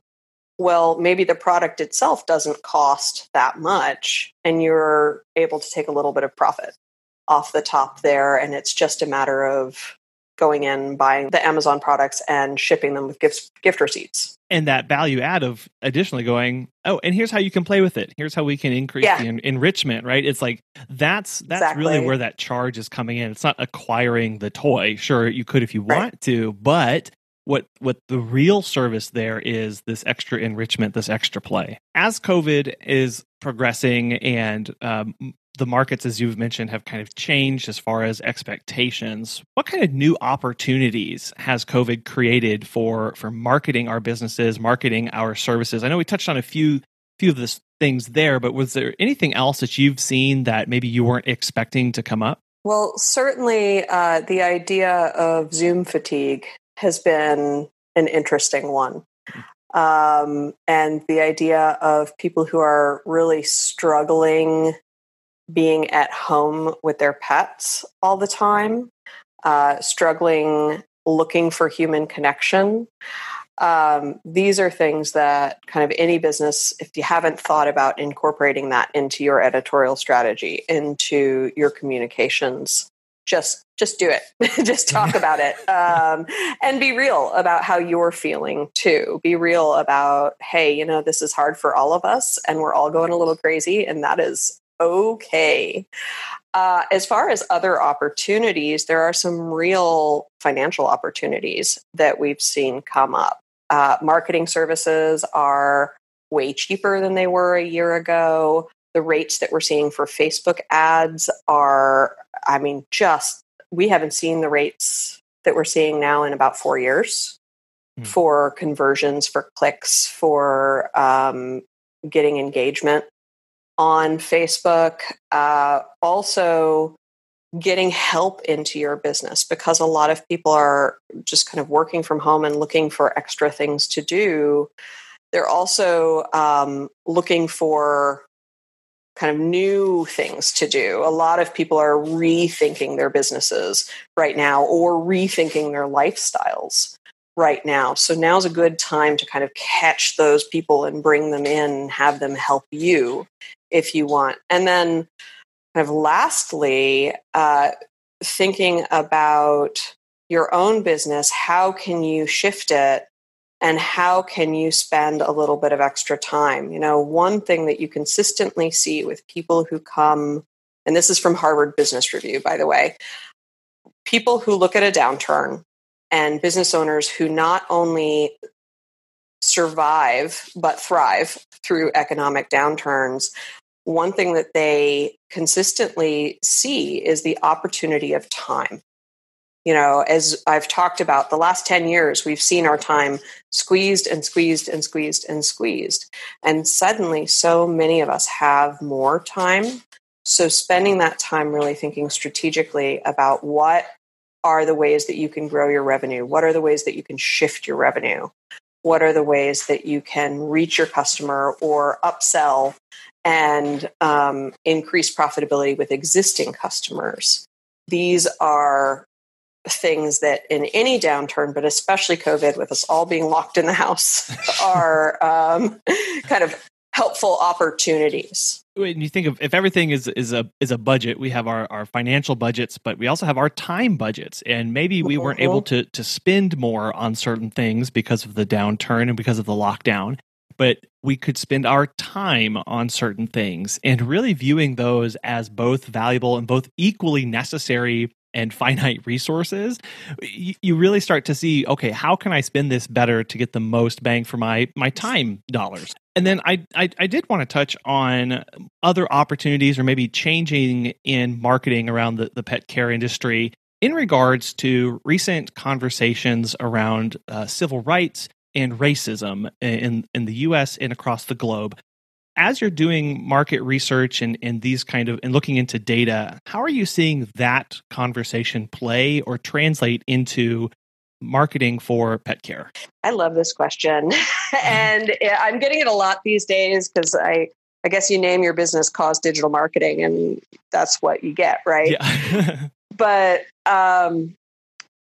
Well, maybe the product itself doesn't cost that much and you're able to take a little bit of profit off the top there, and it's just a matter of going in, buying the Amazon products, and shipping them with gift gift receipts. And that value add of additionally going, oh, and here's how you can play with it. Here's how we can increase Yeah. the en- enrichment, right? It's like that's that's really where that charge is coming in. It's not acquiring the toy. Sure, you could if you Right. want to, but what what the real service there is this extra enrichment, this extra play. As COVID is progressing and um, the markets, as you've mentioned, have kind of changed as far as expectations. What kind of new opportunities has COVID created for for marketing our businesses, marketing our services? I know we touched on a few few of the things there, but was there anything else that you've seen that maybe you weren't expecting to come up? Well, certainly uh, the idea of Zoom fatigue has been an interesting one. Um, and the idea of people who are really struggling being at home with their pets all the time, uh, struggling looking for human connection. Um, these are things that kind of any business, if you haven't thought about incorporating that into your editorial strategy, into your communications, just just do it. just talk about it, um, and be real about how you're feeling too. Be real about, hey, you know, this is hard for all of us, and we're all going a little crazy, and that is okay. Uh, as far as other opportunities, there are some real financial opportunities that we've seen come up. Uh, marketing services are way cheaper than they were a year ago. The rates that we're seeing for Facebook ads are, I mean, just we haven't seen the rates that we're seeing now in about four years Hmm. for conversions, for clicks, for um, getting engagement on Facebook. Uh, also, getting help into your business because a lot of people are just kind of working from home and looking for extra things to do. They're also um, looking for kind of new things to do. A lot of people are rethinking their businesses right now or rethinking their lifestyles right now. So now's a good time to kind of catch those people and bring them in and have them help you if you want. And then kind of lastly, uh, thinking about your own business, how can you shift it and how can you spend a little bit of extra time? You know, one thing that you consistently see with people who come, and this is from Harvard Business Review, by the way, people who look at a downturn and business owners who not only survive but thrive through economic downturns one thing that they consistently see is the opportunity of time. You know, as I've talked about, the last 10 years, we've seen our time squeezed and squeezed and squeezed and squeezed. And suddenly, so many of us have more time. So, spending that time really thinking strategically about what are the ways that you can grow your revenue? What are the ways that you can shift your revenue? What are the ways that you can reach your customer or upsell and um, increase profitability with existing customers. These are things that in any downturn, but especially COVID, with us all being locked in the house, are um, kind of helpful opportunities. When you think of if everything is is a is a budget, we have our, our financial budgets, but we also have our time budgets. And maybe we weren't able mm-hmm. to to spend more on certain things because of the downturn and because of the lockdown. But we could spend our time on certain things and really viewing those as both valuable and both equally necessary and finite resources you, really start to see okay how can i spend this better to get the most bang for my my time dollars and then I, I I did want to touch on other opportunities or maybe changing in marketing around the, the pet care industry in regards to recent conversations around uh, civil rights and racism in in the U.S. and across the globe. As you're doing market research and, and these kind of and looking into data, how are you seeing that conversation play or translate into marketing for pet care? I love this question, and I'm getting it a lot these days because I. I guess you name your business cause digital marketing and that's what you get, right? Yeah. but um,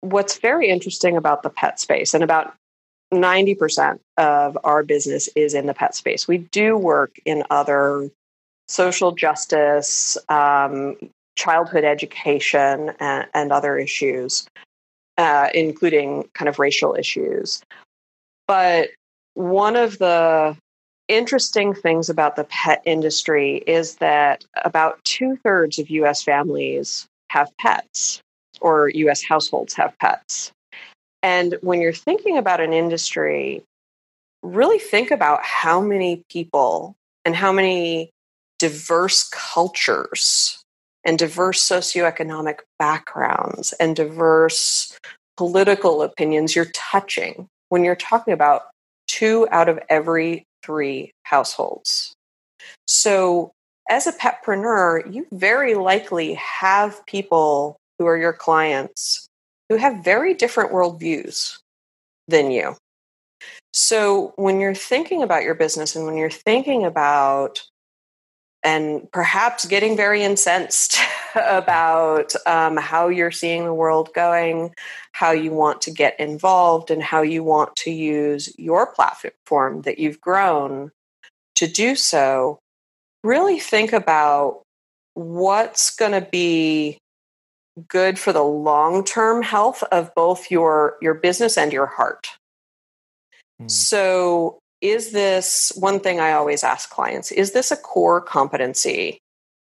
what's very interesting about the pet space and about 90% of our business is in the pet space we do work in other social justice um, childhood education and, and other issues, uh, including kind of racial issues. But one of the interesting things about the pet industry is that about two thirds of US families have pets, or US households have pets. And when you're thinking about an industry, really think about how many people and how many diverse cultures and diverse socioeconomic backgrounds and diverse political opinions you're touching when you're talking about two out of every three households. So, as a petpreneur, you very likely have people who are your clients who have very different worldviews than you. So, when you're thinking about your business and when you're thinking about and perhaps getting very incensed about um, how you're seeing the world going, how you want to get involved, and how you want to use your platform that you've grown to do so, really think about what's going to be good for the long term health of both your your business and your heart. Mm. So is this one thing I always ask clients is this a core competency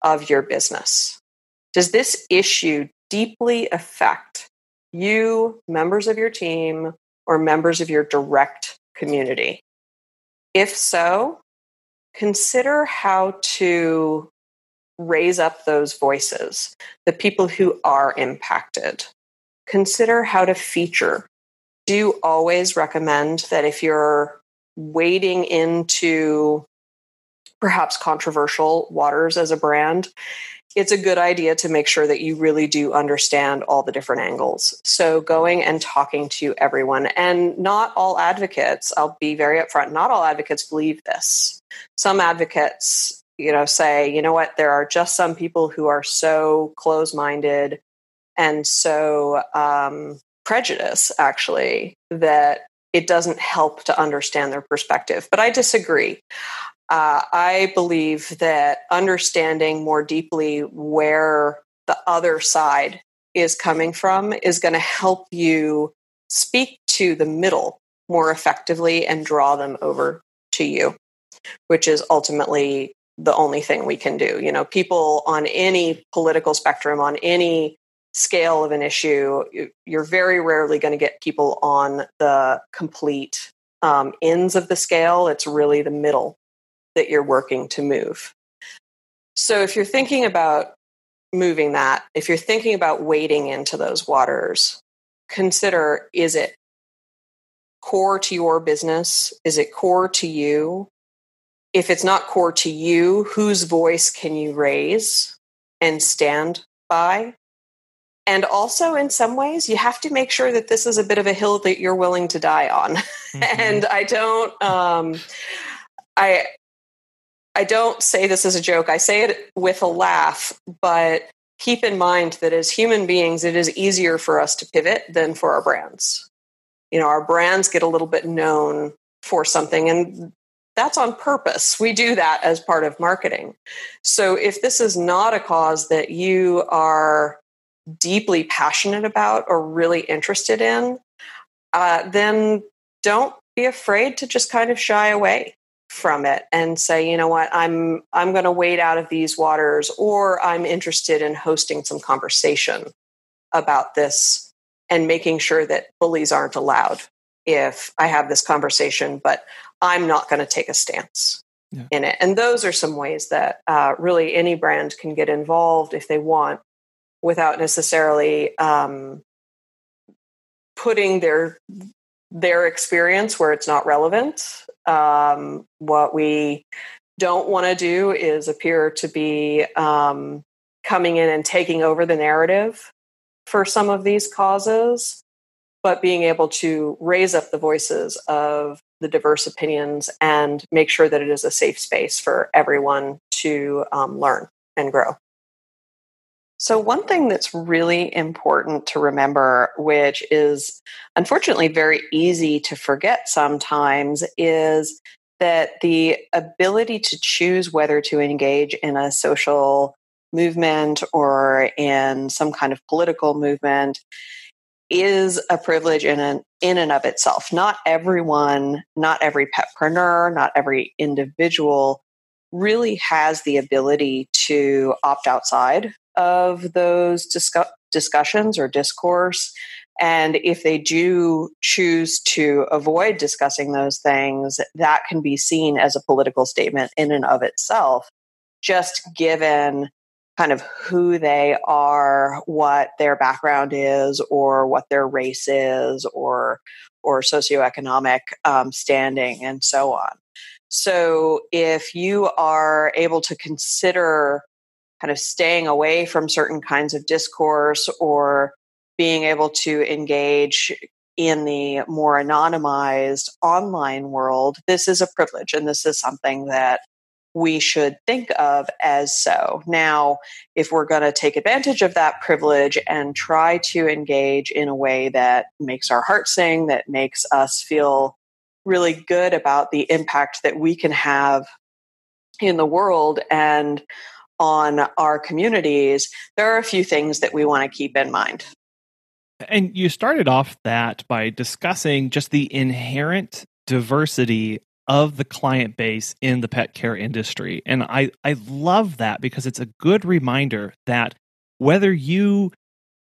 of your business? Does this issue deeply affect you, members of your team, or members of your direct community? If so, consider how to raise up those voices, the people who are impacted. Consider how to feature. Do always recommend that if you're wading into perhaps controversial waters as a brand, it's a good idea to make sure that you really do understand all the different angles. So, going and talking to everyone, and not all advocates, I'll be very upfront, not all advocates believe this. Some advocates, you know, say, you know what, there are just some people who are so close minded and so um, prejudice, actually, that it doesn't help to understand their perspective. But I disagree. Uh, I believe that understanding more deeply where the other side is coming from is going to help you speak to the middle more effectively and draw them over to you, which is ultimately the only thing we can do. You know, people on any political spectrum, on any scale of an issue, you're very rarely going to get people on the complete um, ends of the scale. It's really the middle that you're working to move. So if you're thinking about moving that, if you're thinking about wading into those waters, consider is it core to your business? Is it core to you? If it's not core to you, whose voice can you raise and stand by? and also in some ways you have to make sure that this is a bit of a hill that you're willing to die on mm-hmm. and i don't um i i don't say this as a joke i say it with a laugh but keep in mind that as human beings it is easier for us to pivot than for our brands you know our brands get a little bit known for something and that's on purpose. We do that as part of marketing. So if this is not a cause that you are deeply passionate about or really interested in, uh, then don't be afraid to just kind of shy away from it and say you know what i'm i'm going to wade out of these waters or i'm interested in hosting some conversation about this and making sure that bullies aren't allowed if i have this conversation but i'm not going to take a stance yeah. in it and those are some ways that uh, really any brand can get involved if they want without necessarily um, putting their their experience where it's not relevant. Um, what we don't want to do is appear to be um, coming in and taking over the narrative for some of these causes, but being able to raise up the voices of the diverse opinions and make sure that it is a safe space for everyone to um, learn and grow. So, one thing that's really important to remember, which is unfortunately very easy to forget sometimes, is that the ability to choose whether to engage in a social movement or in some kind of political movement is a privilege in an, in and of itself. Not everyone, not every petpreneur, not every individual really has the ability to opt outside of those discuss- discussions or discourse. And if they do choose to avoid discussing those things, that can be seen as a political statement in and of itself, just given kind of who they are, what their background is, or what their race is, or or socioeconomic um, standing, and so on. So, if you are able to consider kind of staying away from certain kinds of discourse or being able to engage in the more anonymized online world, this is a privilege and this is something that we should think of as so. Now, if we're going to take advantage of that privilege and try to engage in a way that makes our heart sing, that makes us feel really good about the impact that we can have in the world and on our communities, there are a few things that we want to keep in mind. And you started off that by discussing just the inherent diversity of the client base in the pet care industry. And I, I love that because it's a good reminder that whether you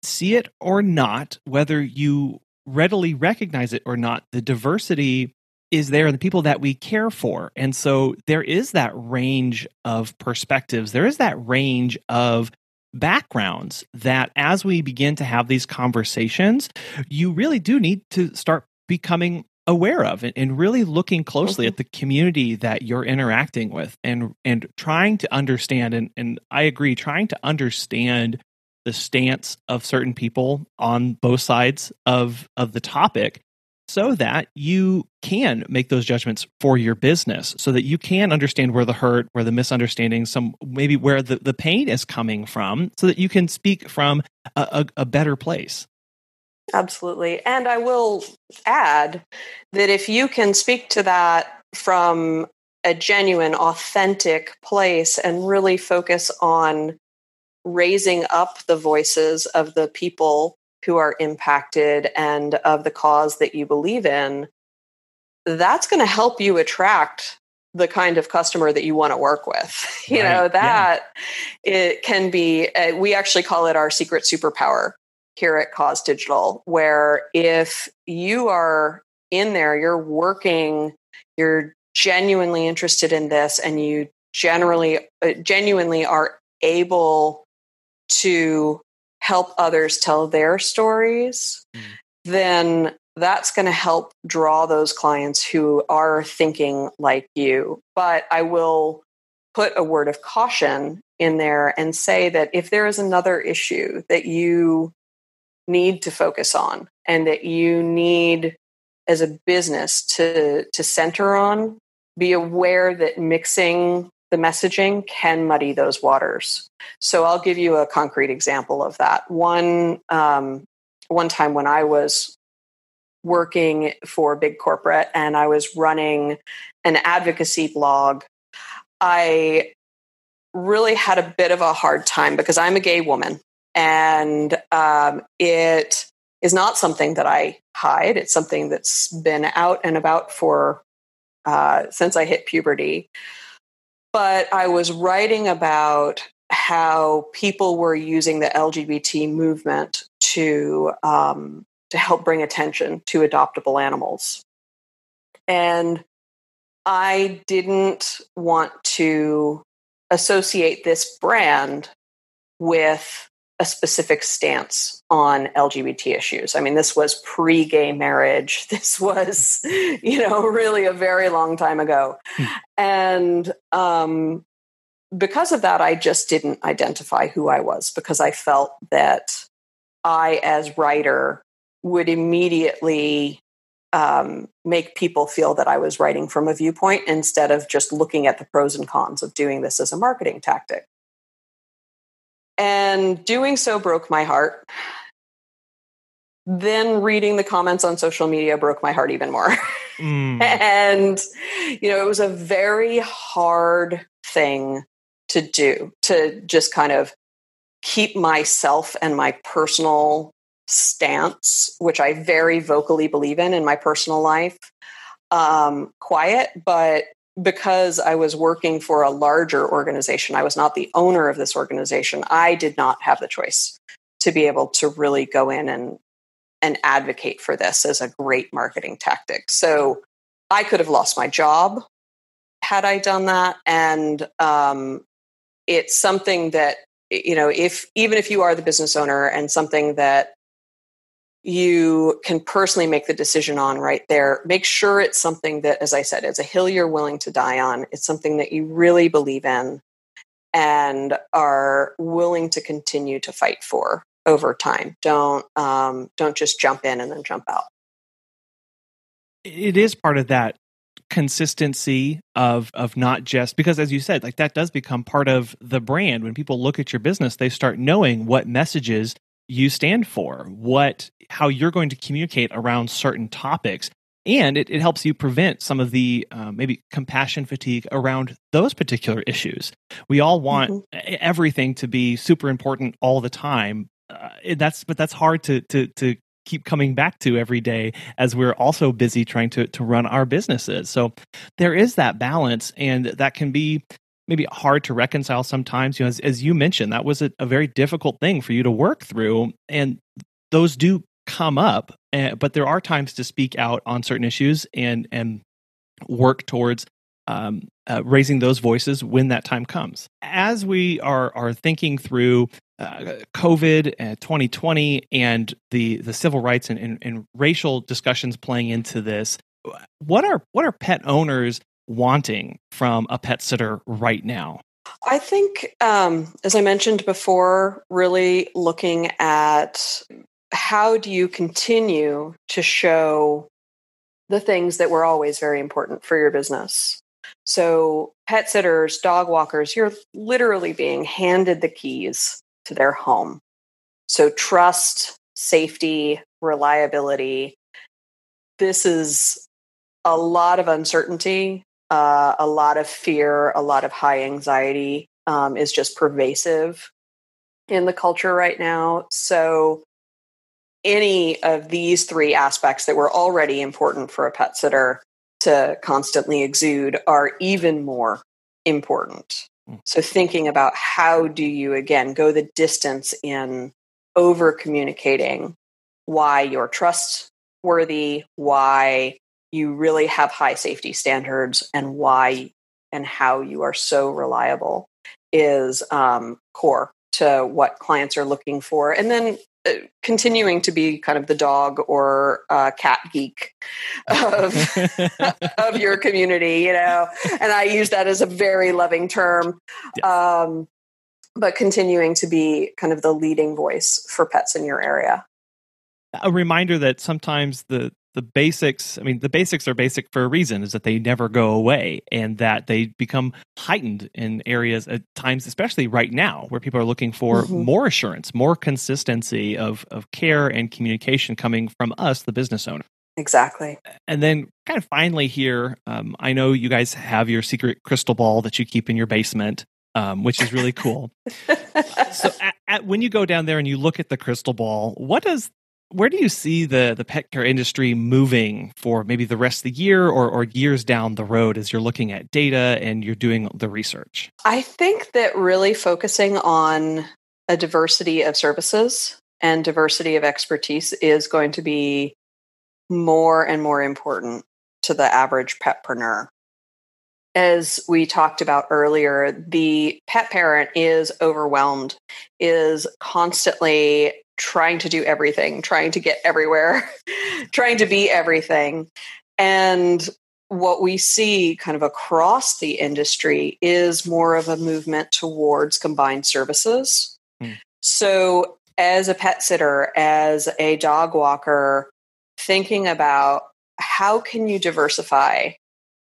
see it or not, whether you readily recognize it or not, the diversity is there in the people that we care for. And so there is that range of perspectives, there is that range of backgrounds that as we begin to have these conversations, you really do need to start becoming aware of and, and really looking closely mm-hmm. at the community that you're interacting with and and trying to understand and, and I agree trying to understand the stance of certain people on both sides of of the topic so that you can make those judgments for your business so that you can understand where the hurt where the misunderstanding some maybe where the, the pain is coming from so that you can speak from a, a, a better place Absolutely. And I will add that if you can speak to that from a genuine, authentic place and really focus on raising up the voices of the people who are impacted and of the cause that you believe in, that's going to help you attract the kind of customer that you want to work with. You right. know, that yeah. it can be, uh, we actually call it our secret superpower here at Cause Digital, where if you are in there, you're working, you're genuinely interested in this, and you generally uh, genuinely are able to help others tell their stories, mm. then that's going to help draw those clients who are thinking like you. But I will put a word of caution in there and say that if there is another issue that you need to focus on and that you need as a business to to center on be aware that mixing the messaging can muddy those waters. So i'll give you a concrete example of that. One um, one time when i was working for big corporate and i was running an advocacy blog i really had a bit of a hard time because i'm a gay woman and um, it is not something that I hide. It's something that's been out and about for uh, since I hit puberty. But I was writing about how people were using the LGBT movement to um, to help bring attention to adoptable animals, and I didn't want to associate this brand with a specific stance on LGBT issues. I mean, this was pre gay marriage. This was, you know, really a very long time ago. Hmm. And um, because of that, I just didn't identify who I was because I felt that I, as writer, would immediately um, make people feel that I was writing from a viewpoint instead of just looking at the pros and cons of doing this as a marketing tactic. And doing so broke my heart. Then reading the comments on social media broke my heart even more. Mm. and, you know, it was a very hard thing to do to just kind of keep myself and my personal stance, which I very vocally believe in in my personal life, um, quiet, but because I was working for a larger organization, I was not the owner of this organization. I did not have the choice to be able to really go in and and advocate for this as a great marketing tactic. So I could have lost my job had I done that, and um, it's something that you know if even if you are the business owner and something that you can personally make the decision on right there. Make sure it's something that, as I said, it's a hill you're willing to die on. It's something that you really believe in and are willing to continue to fight for over time. Don't um, don't just jump in and then jump out. It is part of that consistency of of not just because as you said like that does become part of the brand when people look at your business they start knowing what messages you stand for, what how you're going to communicate around certain topics. And it, it helps you prevent some of the uh, maybe compassion fatigue around those particular issues. We all want mm-hmm. everything to be super important all the time. Uh, that's but that's hard to to to keep coming back to every day as we're also busy trying to to run our businesses. So there is that balance, and that can be maybe hard to reconcile sometimes. You know, as, as you mentioned, that was a, a, very difficult thing for you to work through, and those do come up. Uh, but there are times to speak out on certain issues and and work towards um, uh, raising those voices when that time comes. As we are are thinking through uh, COVID, uh, 2020, and the the civil rights and, and, and racial discussions playing into this, what are what are pet owners wanting from a pet sitter right now? I think, um, as I mentioned before, really looking at how do you continue to show the things that were always very important for your business. So, pet sitters, dog walkers, you're literally being handed the keys to their home. So, trust, safety, reliability. This is a lot of uncertainty uh, a lot of fear, a lot of high anxiety um, is just pervasive in the culture right now. So, any of these three aspects that were already important for a pet sitter to constantly exude are even more important. Hmm. So, thinking about how do you again go the distance in over communicating why you're trustworthy, why you really have high safety standards and why and how you are so reliable is um, core to what clients are looking for. And then uh, continuing to be kind of the dog or uh, cat geek of, of your community, you know, and I use that as a very loving term. Yes. Um, but continuing to be kind of the leading voice for pets in your area. A reminder that sometimes the the basics i mean the basics are basic for a reason is that they never go away and that they become heightened in areas at times especially right now where people are looking for mm-hmm. more assurance more consistency of of care and communication coming from us the business owner exactly and then kind of finally here um, i know you guys have your secret crystal ball that you keep in your basement um, which is really cool. so, at, at, when you go down there and you look at the crystal ball, what does where do you see the the pet care industry moving for maybe the rest of the year or, or years down the road as you're looking at data and you're doing the research? I think that really focusing on a diversity of services and diversity of expertise is going to be more and more important to the average petpreneur. As we talked about earlier, the pet parent is overwhelmed, is constantly trying to do everything, trying to get everywhere, trying to be everything. And what we see kind of across the industry is more of a movement towards combined services. Mm. So, as a pet sitter, as a dog walker, thinking about how can you diversify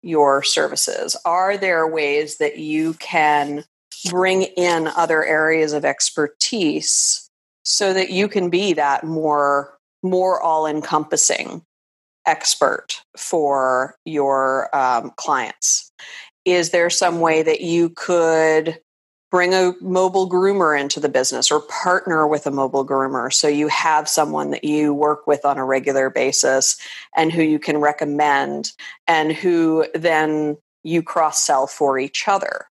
your services? Are there ways that you can bring in other areas of expertise so that you can be that more more all encompassing expert for your um, clients. Is there some way that you could bring a mobile groomer into the business or partner with a mobile groomer so you have someone that you work with on a regular basis and who you can recommend and who then you cross sell for each other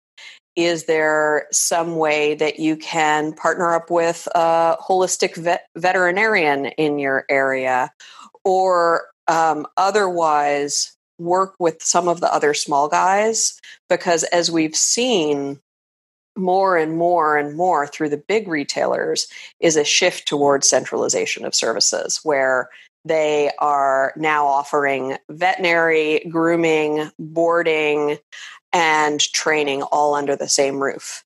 is there some way that you can partner up with a holistic vet- veterinarian in your area? Or um, otherwise work with some of the other small guys? Because as we've seen more and more and more through the big retailers is a shift towards centralization of services where they are now offering veterinary, grooming, boarding, and training all under the same roof.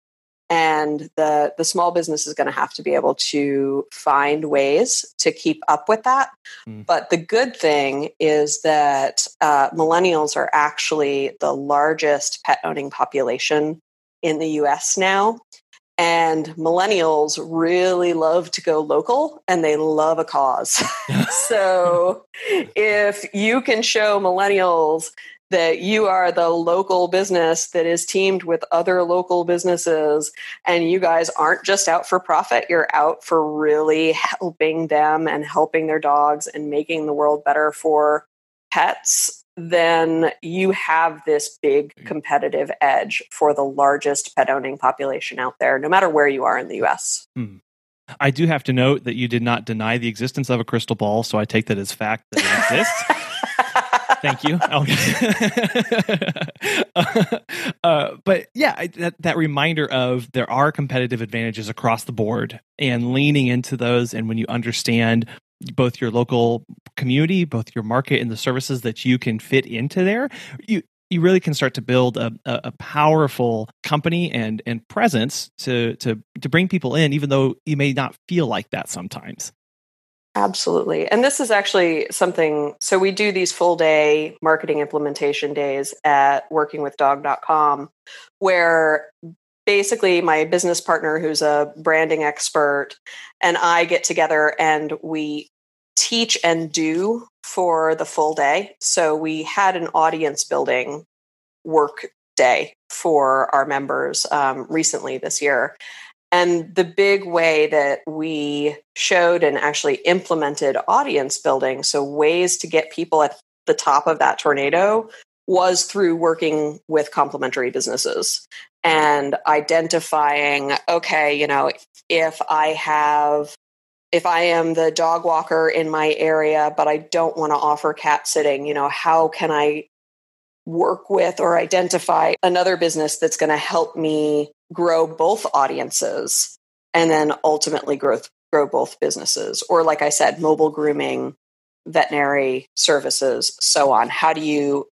And the, the small business is going to have to be able to find ways to keep up with that. Mm. But the good thing is that uh, millennials are actually the largest pet owning population in the US now. And millennials really love to go local and they love a cause. so if you can show millennials that you are the local business that is teamed with other local businesses and you guys aren't just out for profit you're out for really helping them and helping their dogs and making the world better for pets then you have this big mm. competitive edge for the largest pet owning population out there, no matter where you are in the US. Hmm. I do have to note that you did not deny the existence of a crystal ball, so I take that as fact that it exists. Thank you. uh, but yeah, that, that reminder of there are competitive advantages across the board and leaning into those. And when you understand both your local community, both your market, and the services that you can fit into there, you you really can start to build a, a, powerful company and and presence to to to bring people in, even though you may not feel like that sometimes. Absolutely. And this is actually something so we do these full day marketing implementation days at workingwithdog.com where basically my business partner who's a branding expert and I get together and we teach and do for the full day. So we had an audience building work day for our members um, recently this year. And the big way that we showed and actually implemented audience building, so ways to get people at the top of that tornado, was through working with complementary businesses and identifying okay, you know, if I have if I am the dog walker in my area, but I don't want to offer cat sitting, you know, how can I work with or identify another business that's going to help me grow both audiences and then ultimately grow grow both businesses. Or like I said mobile grooming veterinary services so on. How do you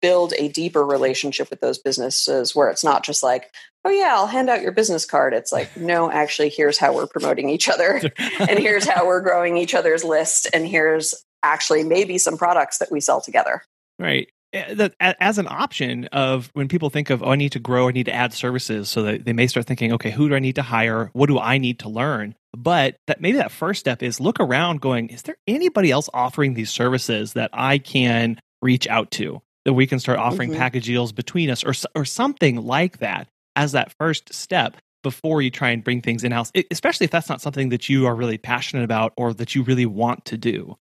build a deeper relationship with those businesses where it's not just like oh yeah i'll hand out your business card. It's like no actually here's how we're promoting each other and here's how we're growing each other's list and here's actually maybe some products that we sell together. Right as an option of when people think of oh i need to grow i need to add services so that they may start thinking okay who do i need to hire what do i need to learn but that maybe that first step is look around going is there anybody else offering these services that i can reach out to that we can start offering mm-hmm. package deals between us or or something like that as that first step before you try and bring things in house, especially if that's not something that you are really passionate about or that you really want to do.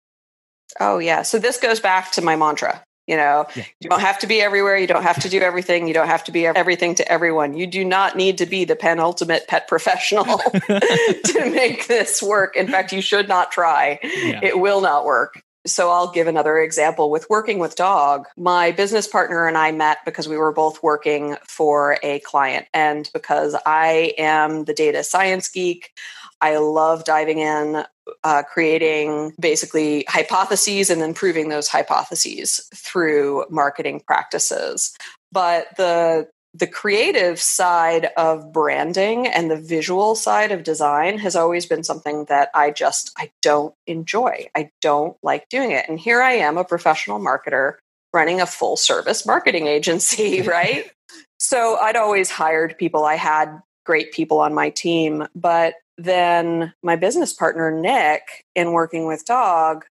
Oh, yeah. So this goes back to my mantra. You know, yeah. you don't have to be everywhere. You don't have to do everything. You don't have to be everything to everyone. You do not need to be the penultimate pet professional to make this work. In fact, you should not try. Yeah. It will not work. So I'll give another example with working with dog. My business partner and I met because we were both working for a client and because I am the data science geek, I love diving in, uh, creating basically hypotheses and then proving those hypotheses through marketing practices. But the the creative side of branding and the visual side of design has always been something that I just I don't enjoy. I don't like doing it. And here I am a professional marketer running a full service marketing agency, right? so I'd always hired people. I had great people on my team, but then my business partner Nick in working with dog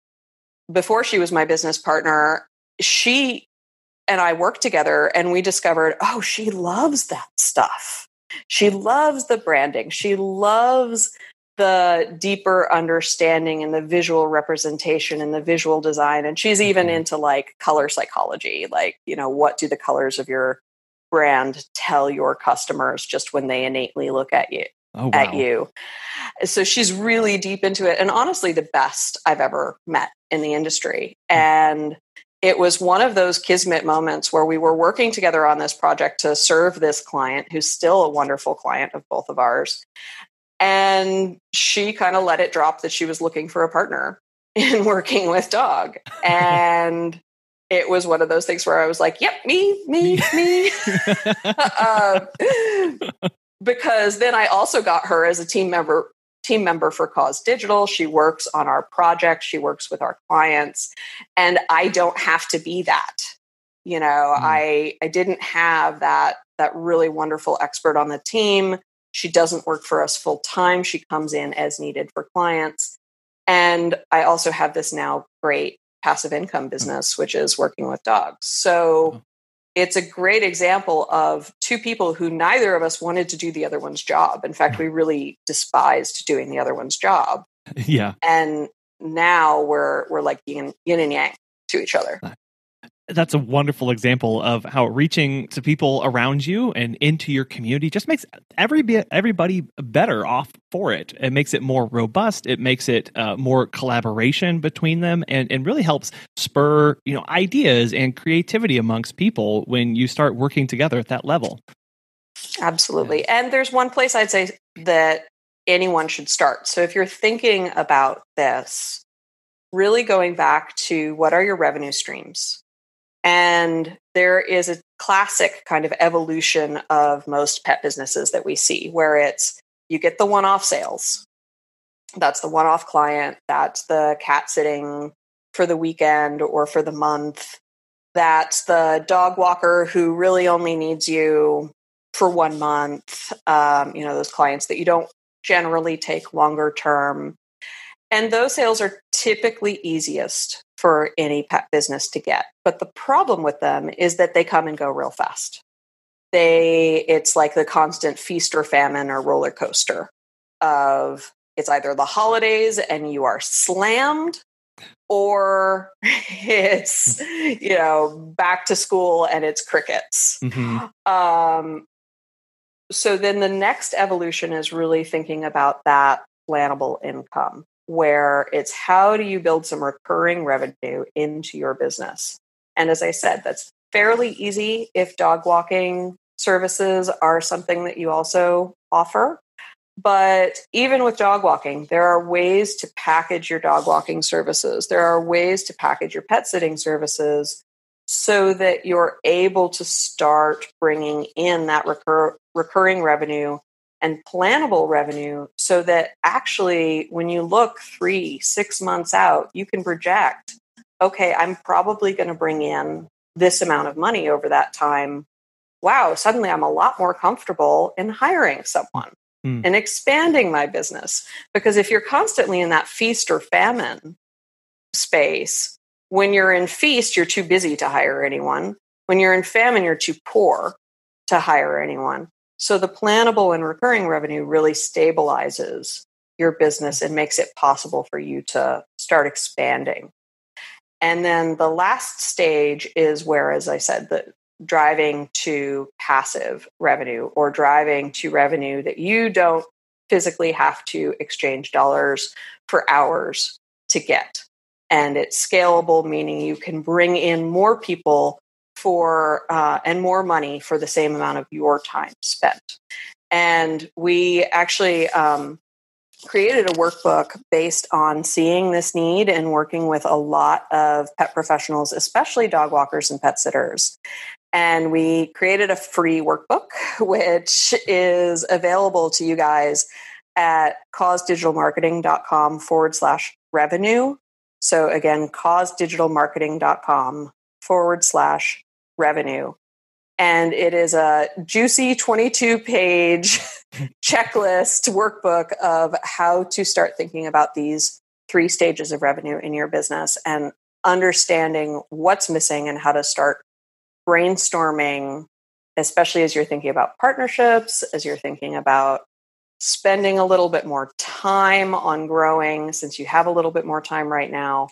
before she was my business partner, she and I worked together and we discovered, oh, she loves that stuff. She loves the branding. She loves the deeper understanding and the visual representation and the visual design. And she's even Mhm. into like color psychology. Like, you know, what do the colors of your brand tell your customers just when they innately look at you? Oh, wow. at you. So she's really deep into it and honestly the best I've ever met in the industry. And it was one of those kismet moments where we were working together on this project to serve this client who's still a wonderful client of both of ours. And she kind of let it drop that she was looking for a partner in working with dog. And it was one of those things where I was like, yep, me, me, me. um, because then I also got her as a team member team member for Cause Digital. She works on our project, she works with our clients, and I don't have to be that. You know, Mm. I I didn't have that that really wonderful expert on the team. She doesn't work for us full time. She comes in as needed for clients. And I also have this now great passive income business, which is working with dogs. So it's a great example of two people who neither of us wanted to do the other one's job. In fact, we really despised doing the other one's job. yeah. And now we're we're like yin, yin and yang to each other. That's a wonderful example of how reaching to people around you and into your community just makes every everybody better off for it. It makes it more robust. It makes it uh, more collaboration between them, and and really helps spur you know ideas and creativity amongst people when you start working together at that level. Absolutely. And there's one place I'd say that anyone should start. So if you're thinking about this, really going back to what are your revenue streams? And there is a classic kind of evolution of most pet businesses that we see where it's you get the one off sales. That's the one off client. That's the cat sitting for the weekend or for the month. That's the dog walker who really only needs you for one month. Um, you know, those clients that you don't generally take longer term. And those sales are typically easiest for any pet business to get. But the problem with them is that they come and go real fast. They it's like the constant feast or famine or roller coaster of it's either the holidays and you are slammed or it's you know back to school and it's crickets. Mhm. Um, so then the next evolution is really thinking about that plannable income, where it's how do you build some recurring revenue into your business? And as I said, that's fairly easy if dog walking services are something that you also offer. But even with dog walking, there are ways to package your dog walking services. There are ways to package your pet sitting services so that you're able to start bringing in that recur- recurring revenue and plannable revenue so that actually when you look three six months out you can project okay i'm probably going to bring in this amount of money over that time wow suddenly i'm a lot more comfortable in hiring someone Hmm. and expanding my business because if you're constantly in that feast or famine space when you're in feast, you're too busy to hire anyone. When you're in famine, you're too poor to hire anyone. So the plannable and recurring revenue really stabilizes your business and makes it possible for you to start expanding. And then the last stage is where, as I said, the driving to passive revenue or driving to revenue that you don't physically have to exchange dollars for hours to get and it's scalable, meaning you can bring in more people for uh, and more money for the same amount of your time spent. And we actually um, created a workbook based on seeing this need and working with a lot of pet professionals, especially dog walkers and pet sitters. And we created a free workbook, which is available to you guys at causedigitalmarketing.com forward slash revenue so again, causedigitalmarketing.com forward slash revenue. And it is a juicy 22 page checklist workbook of how to start thinking about these three stages of revenue in your business and understanding what's missing and how to start brainstorming especially as you're thinking about partnerships, as you're thinking about spending a little bit more time on growing, since you have a little bit more time right now,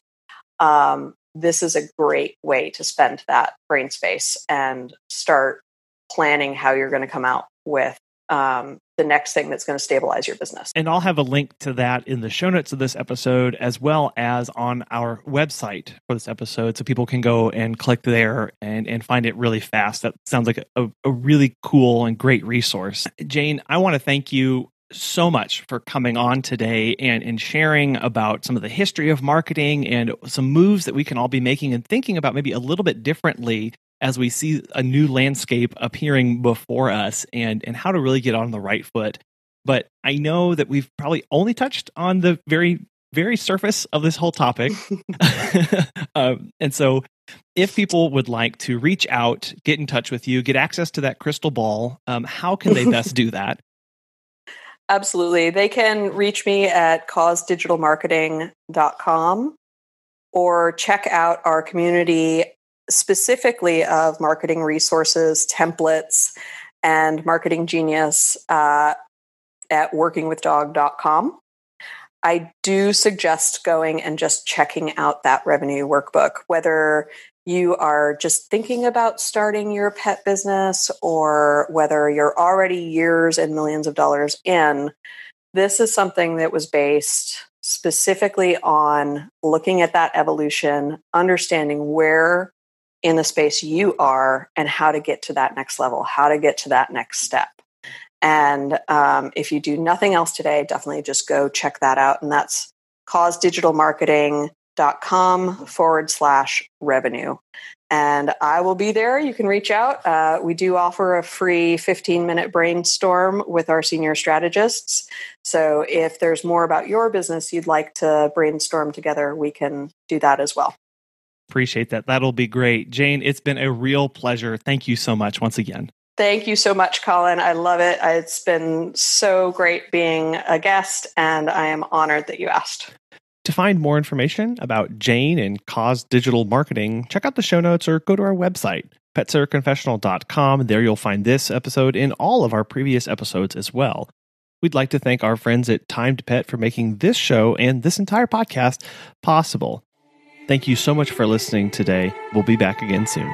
um, this is a great way to spend that brain space and start planning how you're going to come out with um, the next thing that's going to stabilize your business. And I'll have a link to that in the show notes of this episode, as well as on our website for this episode, so people can go and click there and, and find it really fast. That sounds like a, a really cool and great resource. Jane, I want to thank you so much for coming on today and, and sharing about some of the history of marketing and some moves that we can all be making and thinking about maybe a little bit differently as we see a new landscape appearing before us and and how to really get on the right foot. But i know that we've probably only touched on the very very surface of this whole topic. Um, and so if people would like to reach out get in touch with you get access to that crystal ball um, how can they best do that absolutely they can reach me at causedigitalmarketing.com or check out our community specifically of marketing resources, templates, and marketing genius uh, at workingwithdog.com. I do suggest going and just checking out that revenue workbook, whether you are just thinking about starting your pet business or whether you're already years and millions of dollars in. This is something that was based specifically on looking at that evolution, understanding where in the space you are and how to get to that next level, how to get to that next step. And um, if you do nothing else today, definitely just go check that out. And that's causedigitalmarketing.com forward slash revenue. And I will be there. You can reach out. Uh, we do offer a free 15 minute brainstorm with our senior strategists. So if there's more about your business you'd like to brainstorm together, we can do that as well. Appreciate that. That'll be great. Jane, it's been a real pleasure. Thank you so much once again. Thank you so much, Colin. I love it. It's been so great being a guest, and I am honored that you asked. Find more information about Jane and Cause Digital Marketing, check out the show notes or go to our website, petsitterconfessional.com. There you'll find this episode and all of our previous episodes as well. We'd like to thank our friends at Time to Pet for making this show and this entire podcast possible. Thank you so much for listening today. We'll be back again soon.